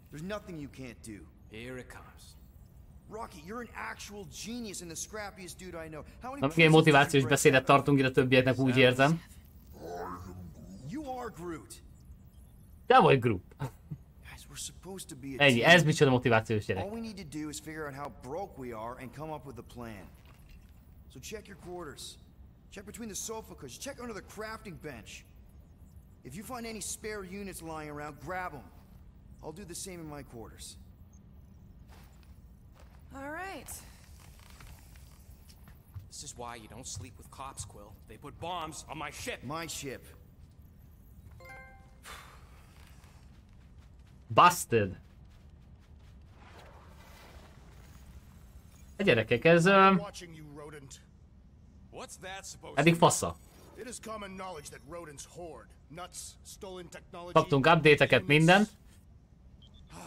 There's nothing you can't do. Here it comes. Rocky, you're an actual genius and the scrappiest dude I know. How many Nem ilyen prisons did you motivációs beszédet tartunk itt a többieknek, úgy érzem. You are Groot. Te vagy Groot. Guys, we're supposed to be a Ennyi, ez micsoda motivációs gyerek. All we need to do is figure out how broke we are and come up with a plan. So check your quarters. Check between the sofa cushions. Check under the crafting bench. If you find any spare units lying around, grab them. I'll do the same in my quarters. All right. This is why you don't sleep with cops, Quill. They put bombs on my ship. My ship. Busted. A gyerekek, ez ö, Watching you, rodent. What's that supposed eddig to fasza. It is common knowledge that rodents hoard nuts, stolen technology. Kaptunk update-eket, mindent.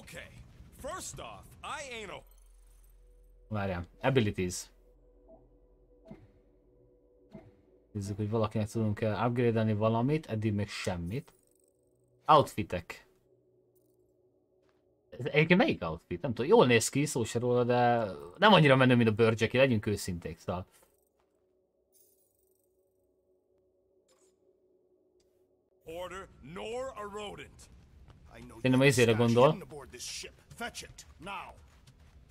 Okay, first off, I ain't a Várjál, abilities. Nézzük, hogy valakinek tudunk -e upgrade valamit, eddig még semmit. Outfitek. Ez egyébként melyik outfit? Nem tudom, jól néz ki, szó se róla, de nem annyira menő, mint a Burjacki, legyünk őszinték, szóval. hoarder nor a rodent. I know Szerintem you ezére gondol. Fetch it now.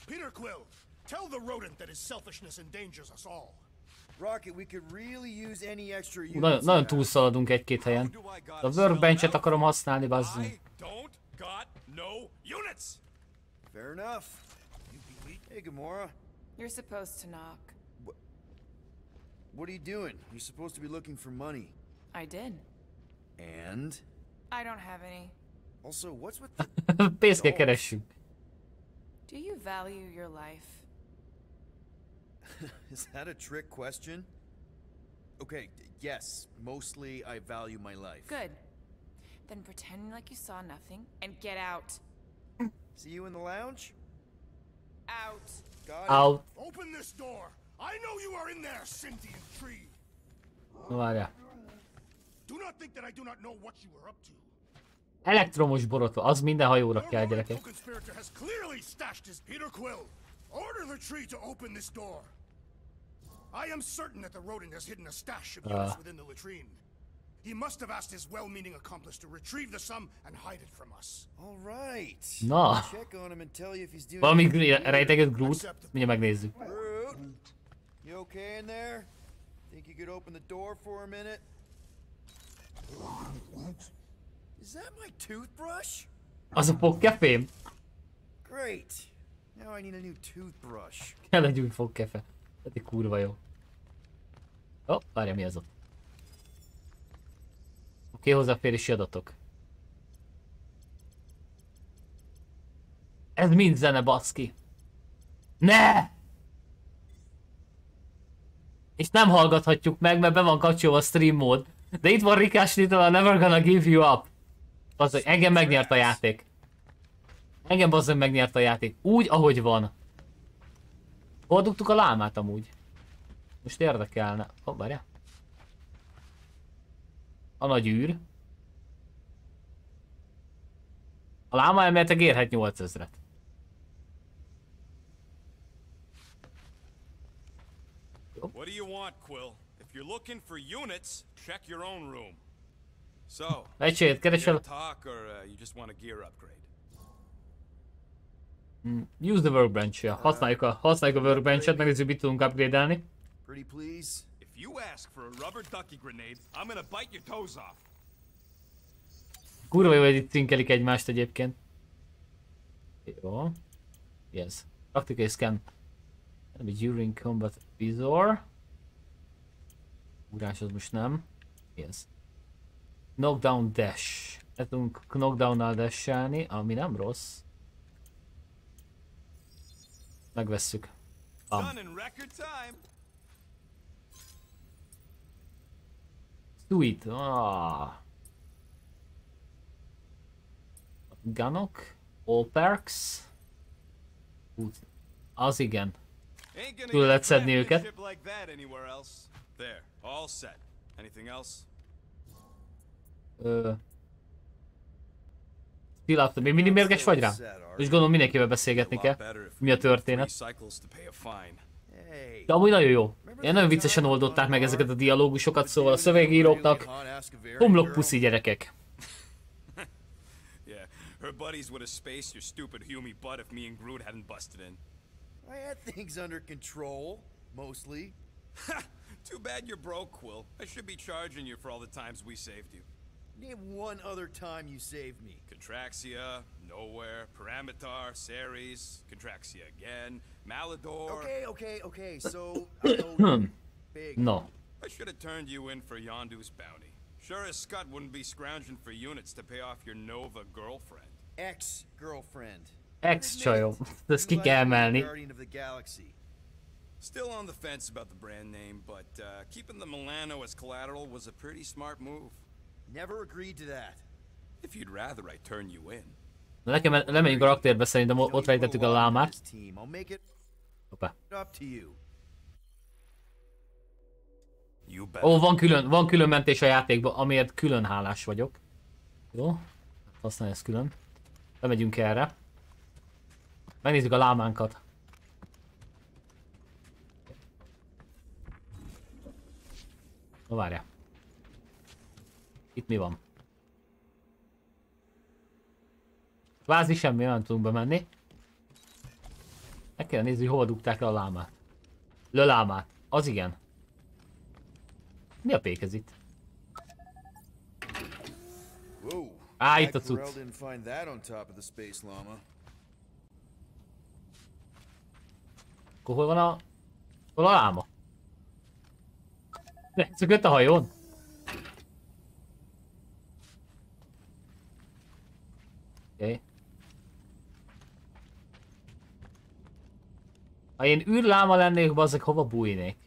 Peter Quill, tell the rodent that his selfishness endangers us all. Rocket, we could really use any extra units. Nagyon, nagyon túlszaladunk egy-két helyen. A workbench-et akarom használni, bazzunk. I don't got no units. Fair enough. Hey, Gamora. You're supposed to knock. What are you doing? You're supposed to be looking for money. I did. And? I don't have any. Also, what's with the... Pénzt kell keressünk. Do you value your life? Is that a trick question? Okay, yes, mostly I value my life. Good. Then pretend like you saw nothing and get out. See you in the lounge? Out. Got it. Out. Open this door. I know you are in there, sentient tree. Na várjál. Do not think that I do not know what you are up to. Elektromos borotva, az minden hajóra kell, gyerekek. Co-conspirator has clearly stashed his Peter Quill. Order the tree to open this door. I am certain that the rodent has hidden a stash of units Uh. within the latrine. He must have asked his well-meaning accomplice to retrieve the sum and hide it from us. All right. Na. Check on him and tell you if he's doing Valami anything gr- weird. rejteget Groot, mindjárt megnézzük. Groot, you okay in there? Think you could open the door for a minute? Is that my toothbrush? Az a fogkefém? Great. Now I need a new toothbrush. Kell egy új fogkefe. Ez egy kurva jó. Ó, oh, várja mi az ott. Oké, hozzáférési adatok. Ez mind zene, baszki. Ne! És nem hallgathatjuk meg, mert be van kapcsolva a stream mód. De itt van Rikás Little, a Never Gonna Give You Up. Az, engem megnyert a játék. Engem bazzeg megnyert a játék. Úgy, ahogy van. Hol dugtuk a lámát amúgy? Most érdekelne. Oh, várjál. A nagy űr. A láma elméletileg érhet 8000-et. What do you want, Quill? If you're looking for units, check your own room. So, Egységet keresel. talk or uh, you just want a gear upgrade? Mm, Use the workbench -ja. Használjuk a, használjuk a workbench-et, megnézzük mit tudunk upgrade-elni. Pretty please? If you ask for a rubber ducky grenade, I'm gonna bite your toes off. Kurva jó, hogy itt cinkelik egymást egyébként. Jó. Yes. Taktikai scan. Enemy during combat visor. Ugrás az most nem. Yes. Knockdown dash. Le tudunk knockdown-nal dashelni, ami nem rossz. Megvesszük. Bam. Sweet. Ah. Gunok. All perks. Ú, Az igen. Túl lehet szedni őket. There, all set. Anything else? Ö... Still Még mindig mérges vagy rám? És gondolom mindenkivel beszélgetni kell. Mi a történet? De amúgy nagyon jó. Ilyen nagyon viccesen oldották meg ezeket a dialógusokat, szóval a szövegíróknak homlok puszi gyerekek. Her buddies would have spaced your stupid Hume butt if me and Groot hadn't busted in. I had things under control, mostly. Too bad you're broke, Quill. I should be charging you for all the times we saved you. Name one other time you saved me. Contraxia, Nowhere, Paramitar, Ceres, Contraxia again, Malador. Okay, okay, okay. So I know big. No. I should have turned you in for Yondu's bounty. Sure as Scott wouldn't be scrounging for units to pay off your Nova girlfriend. Ex-girlfriend. Ex-child. Ezt ki kell emelni. Guardian of the Galaxy. Still on the fence about the brand name, but uh, keeping the Milano as collateral was a pretty smart move. Never agreed to that. If you'd rather I turn you in. Nekem lemegyünk a raktérbe, szerintem ott rejtettük a lámát. Hoppá. Ó, van külön, van külön mentés a játékban, amiért külön hálás vagyok. Jó? Használj ezt külön. Lemegyünk erre. Megnézzük a lámánkat. Na várjál. Itt mi van? Kvázi semmi, nem tudunk bemenni. Meg kell nézni, hogy hova dugták le a lámát. Le lámát. Az igen. Mi a pék ez itt? Á, itt a cucc. Akkor hol van a... Hol a láma? Szökött a hajón? Okay. Ha én űrláma lennék, bazzeg hova bújnék?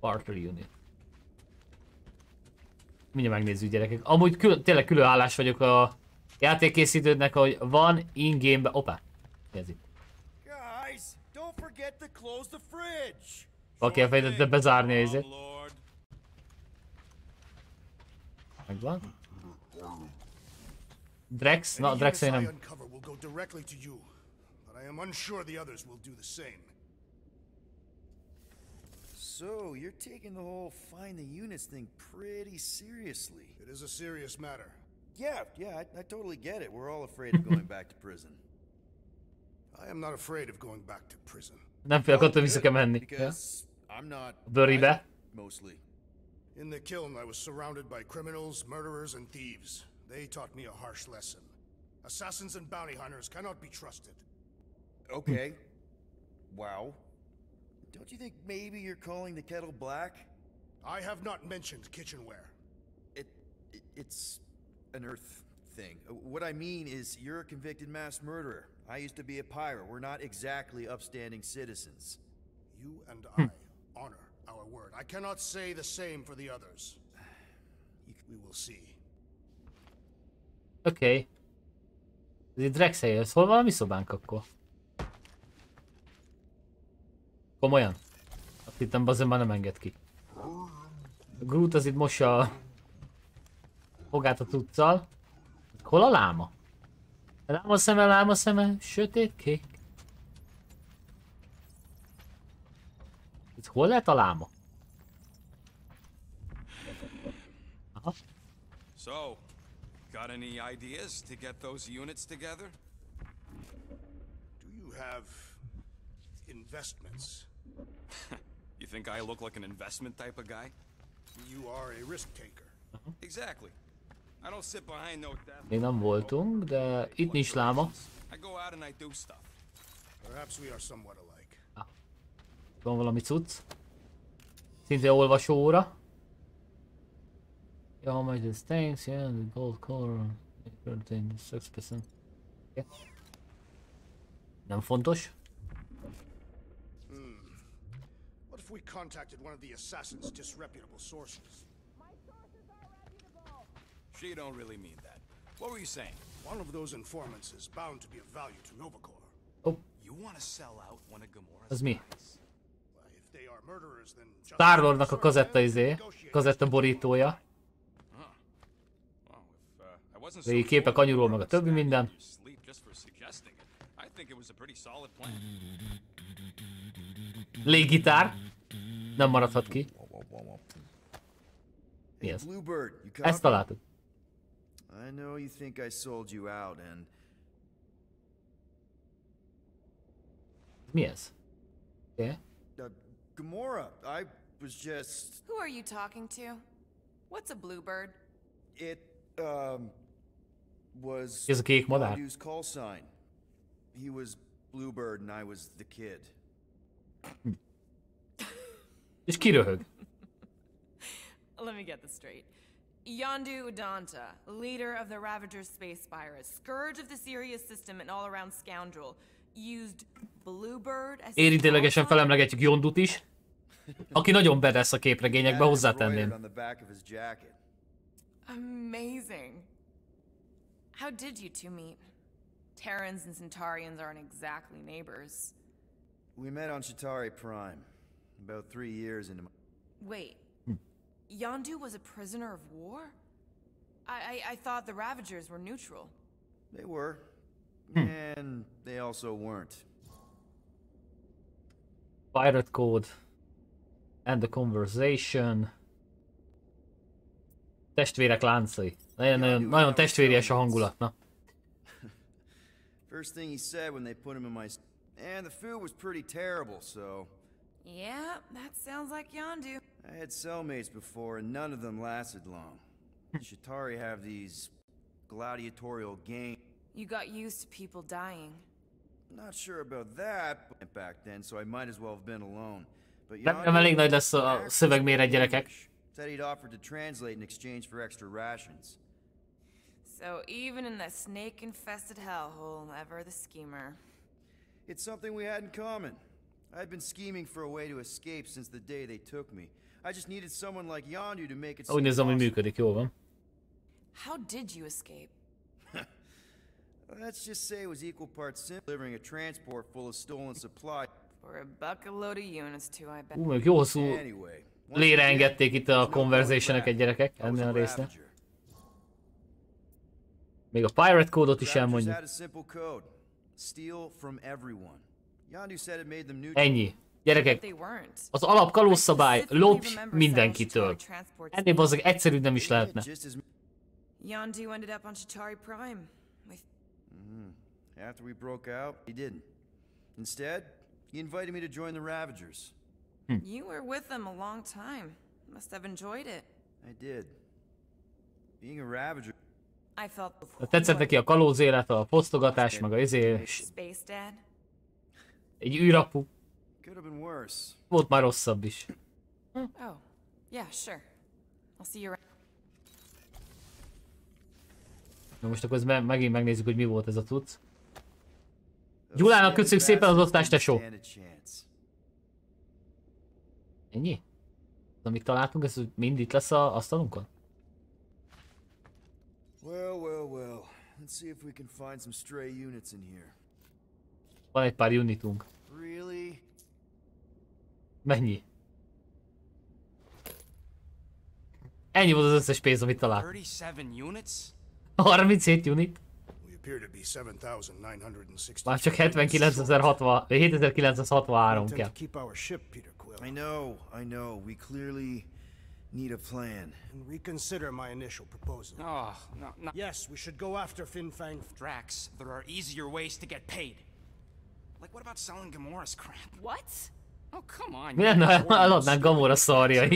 Partner unit. Mindjárt megnézzük gyerekek. Amúgy kül tényleg különállás vagyok a játékkészítőnek, hogy van in-game-be... Opa! Ez itt? Guys, don't forget to close the fridge. Valaki elfelejtette bezárni a izét. Megvan. Drex? Na, Any Drex units én I nem. uncover will go directly to you, but I am unsure the others will do the same. So, you're taking the whole find the units thing pretty seriously. It is a serious matter. Yeah, yeah, I, I totally get it. We're all afraid of going back to prison. I am not afraid of going back to prison. Nem félek attól vissza kell menni. Ja. I'm not. Bőribe. Mostly. In the kiln, I was surrounded by criminals, murderers, and thieves. They taught me a harsh lesson. Assassins and bounty hunters cannot be trusted. Okay. Hmm. wow. Don't you think maybe you're calling the kettle black? I have not mentioned kitchenware. It, it it's an Earth thing. Uh, What I mean is, you're a convicted mass murderer. I used to be a pirate. We're not exactly upstanding citizens. You and I honor our word. I cannot say the same for the others. We will see. Oké. Okay. Ez itt Drex helye, hol van a mi szobánk akkor? Komolyan? Azt hittem bazen már nem enged ki. A Groot az itt mossa a fogát a tuccal. Hol a láma? Láma szeme, láma szeme, sötét kék. Itt hol lehet a láma? Aha. So, got any ideas to get those units together? Do you have investments? You think I look like an investment type of guy? You are a risk taker. Exactly. I don't Még nem voltunk, de itt nincs láma. I go out and I do stuff. Perhaps we are somewhat alike. Van valami cucc. Szinte olvasó óra. Yeah, how much this thanks, yeah, the gold color, thing, 6%. Yeah. Nem fontos. What if we contacted one of the assassin's disreputable sources? She don't really mean that. What were you saying? One of those informants is bound to be of value to Novacor. Oh. You want to sell out one of Gamora's Az mi? If they are murderers, then just Star Wars-nak a kazetta izé, kazetta borítója. So Régi képek anyuról, meg a többi minden. Léggitár. Nem maradhat ki. Mi ez? You Ezt találtuk. I know you think I sold you out, and Mi ez? Okay. uh, Gamora, I was just Who are you talking to? What's a bluebird? it um was Ez a kék madár. Yondu's call sign. He was Bluebird and I was the kid. És kiröhög. Let me get this straight. Yondu Udanta, leader of the Ravager's space virus, scourge of the Sirius system and all-around scoundrel, used Bluebird as his Érintőlegesen call sign? felemlegetjük Yondut is. Aki nagyon bedesz a képregényekbe, That is hozzátenném. embroidered on the back of his jacket. Amazing. How did you two meet? Terrans and Centaurians aren't exactly neighbors. We met on Chitari Prime, about three years into my... Wait, Yondu was a prisoner of war? I, I, I thought the Ravagers were neutral. They were. Hmm. And they also weren't. Pirate Code. And the Conversation. Testvérek láncai. Nagyon, eh, eh, nagyon, nagyon testvéries a hangulat, na. First thing he said when they put him in my... And the food was pretty terrible, so... Yeah, that sounds like Yondu. I had cellmates before, and none of them lasted long. Shatari have these gladiatorial games. You got used to people dying. Not sure about that but back then, so I might as well have been alone. But Remélem elég nagy lesz a szövegméret, gyerekek. Said he'd offered to translate in exchange for extra rations. So even in that snake-infested hellhole, ever the schemer. It's something we had in common. I'd been scheming for a way to escape since the day they took me. I just needed someone like Yondu to make it Úgy nézem, hogy működik, jó van. How did you escape? Let's just say it was equal parts simple delivering a transport full of stolen supply. For a bucket load of units too, I bet. Ú, még jó hosszú lére engedték itt a conversation going gyerekek. I ennél a résznél. Még a Pirate kódot is elmondjuk. had. Steal from everyone. Ennyi. Gyerekek, az alap kalózszabály, lopj mindenkitől. Ennél bazdmeg egyszerűbb nem is lehetne. Yondu ended up on Chitari Prime. With Mhm. After we broke out, he didn't. Instead, he invited me to join the Ravagers. you were with them a long time. Must have enjoyed it. I did. Being a Ravager. I felt Tetszett neki a kalóz élet, a fosztogatás, meg a izé, Space Dad. Egy űrapu. Volt már rosszabb is. Oh, Yeah, sure. I'll see you around. Na most akkor me megint megnézzük, hogy mi volt ez a cucc. Gyulának köszönjük szépen az osztást, tesó! Ennyi? Amit találtunk, ez mind itt lesz a asztalunkon? Well, well, well. Let's see if we can find some stray units in here. Van egy pár unitunk. Really? Mennyi? Ennyi volt az összes pénz, amit találtunk. 37 units? 37 unit? We appear to be 7,960. Már csak 79.060 7963 Intend kell. to keep our ship, Peter Quill. I know, I know. We clearly need a plan. And reconsider my initial proposal. Oh, no, no. Yes, we should go after Fin Fang. Drax, there are easier ways to get paid. Like, what about selling Gamora's crap? What? Oh, come on. Mi you're lenne, ha important eladnánk Gamora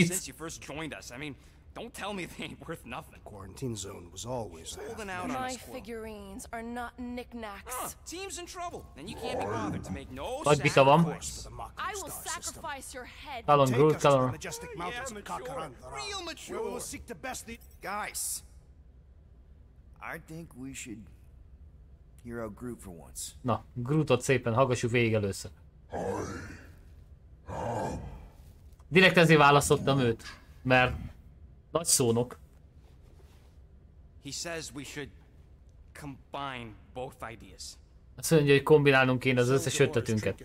Since you first joined us, I mean, don't tell me they ain't worth nothing. Quarantine zone was always Holding out on My us, Quill. figurines are not knickknacks. Huh, team's in trouble, and you can't be bothered to make no Nagy vita van. sacrifice. I will sacrifice your head. Talon Take Groot, us to the Talon. majestic Yeah, mountains of mature. Real where we will seek to best the... Guys, I think we should hear out Groot for once. Na, Grootot szépen hallgassuk végig először. Direkt ezért választottam őt, mert nagy szónok. He says we should combine both ideas. Azt mondja, hogy kombinálnunk kéne az összes ötletünket.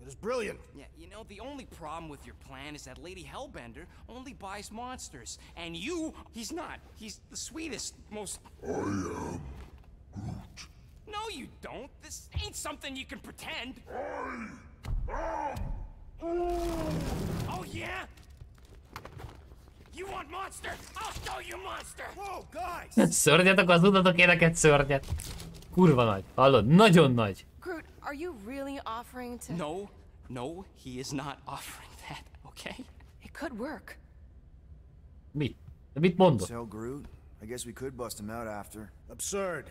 It is brilliant. Yeah, you know, the only problem with your plan is that Lady Hellbender only buys monsters. And you, he's not. He's the sweetest, most. I am Groot. No, you don't. This ain't something you can pretend. Um, oh, yeah? You want monster? I'll show you monster! Whoa, guys! Szörnyet akarsz, mutatok én neked szörnyet. Kurva nagy, hallod? Nagyon nagy. Groot, are you really offering to? No, no, he is not offering that, okay? It could work. Mit? De mit mondod? Sell Groot? I guess we could bust him out after. Absurd.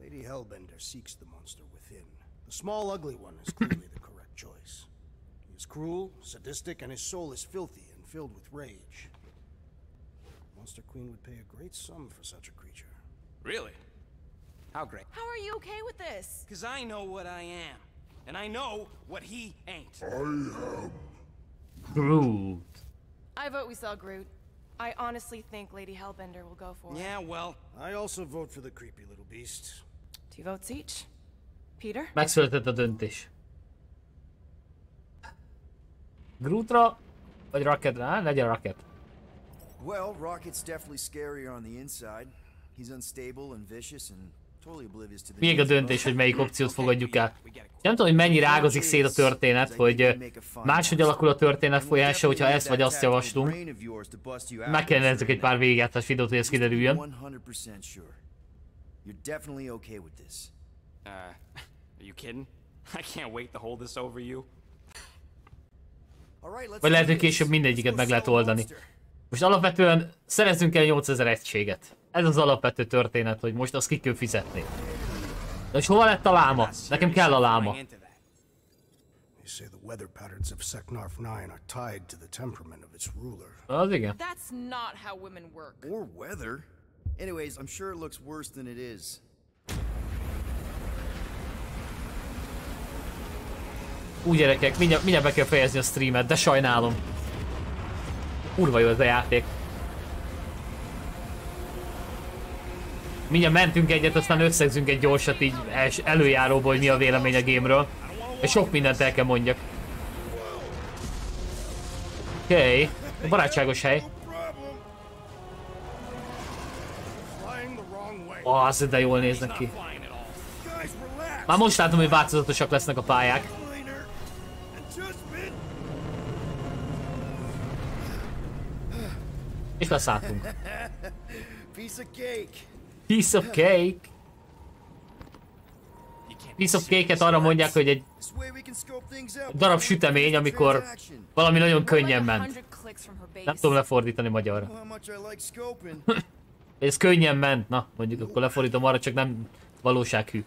Lady Hellbender seeks the monster within. The small, ugly one is clearly the correct choice. He is cruel, sadistic, and his soul is filthy and filled with rage. Monster Queen would pay a great sum for such a creature. Really? How great? How are you okay with this? Because I know what I am. And I know what he ain't. I am... Groot. I vote we sell Groot. I honestly think Lady Hellbender will go for it. Yeah, well, I also vote for the creepy little beast. Two votes each. Peter? Megszületett a döntés. Grootra, vagy Rocketre? Á, legyen Rocket. Well, Rocket's definitely scarier on the inside. He's unstable and vicious and totally oblivious to the Még a döntés, hogy melyik opciót fogadjuk el. Nem tudom, hogy mennyire ágazik szét a történet, hogy máshogy alakul a történet folyása, hogyha ezt vagy azt javaslunk. Meg kell nézzük egy pár végigjátszás videót, hogy ez kiderüljön. 100% sure. You're definitely okay with this. uh, are you kidding? I can't wait to hold this over you. All right, let's Vagy lehet, hogy később mindegyiket meg lehet oldani. Most alapvetően szerezzünk el 8000 egységet. Ez az alapvető történet, hogy most azt ki kell fizetni. De és hova lett a láma? Nekem kell a láma. Into that. They say the weather patterns of Seknarf 9 are tied to the temperament of its ruler. Az igen. That's not how women work. Or weather. Anyways, I'm sure it looks worse than it is. Úgy gyerekek, mindjárt, mindjárt be kell fejezni a streamet, de sajnálom. Kurva jó ez a játék. Mindjárt mentünk egyet, aztán összegzünk egy gyorsat így előjáróból, hogy mi a vélemény a gameről. És sok mindent el kell mondjak. Oké, okay. barátságos hely. Az de jól néznek ki. Már most látom, hogy változatosak lesznek a pályák. És leszálltunk. Piece of cake. Piece of cake. Piece of cake-et arra mondják, hogy egy darab sütemény, amikor valami nagyon könnyen ment. Nem tudom lefordítani magyarra. Ez könnyen ment, na mondjuk akkor lefordítom arra, csak nem valósághű.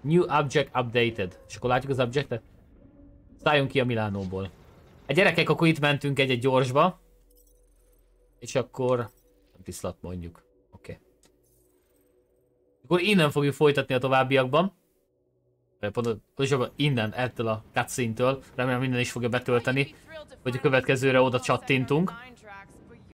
New object updated. És akkor látjuk az objectet? Szálljunk ki a Milánóból. A gyerekek, akkor itt mentünk egy-egy gyorsba. És akkor... Tiszlat mondjuk. Oké. Okay. Akkor innen fogjuk folytatni a továbbiakban. Pontosabban innen, ettől a cutscene-től. Remélem minden is fogja betölteni. Hogy a következőre oda csattintunk.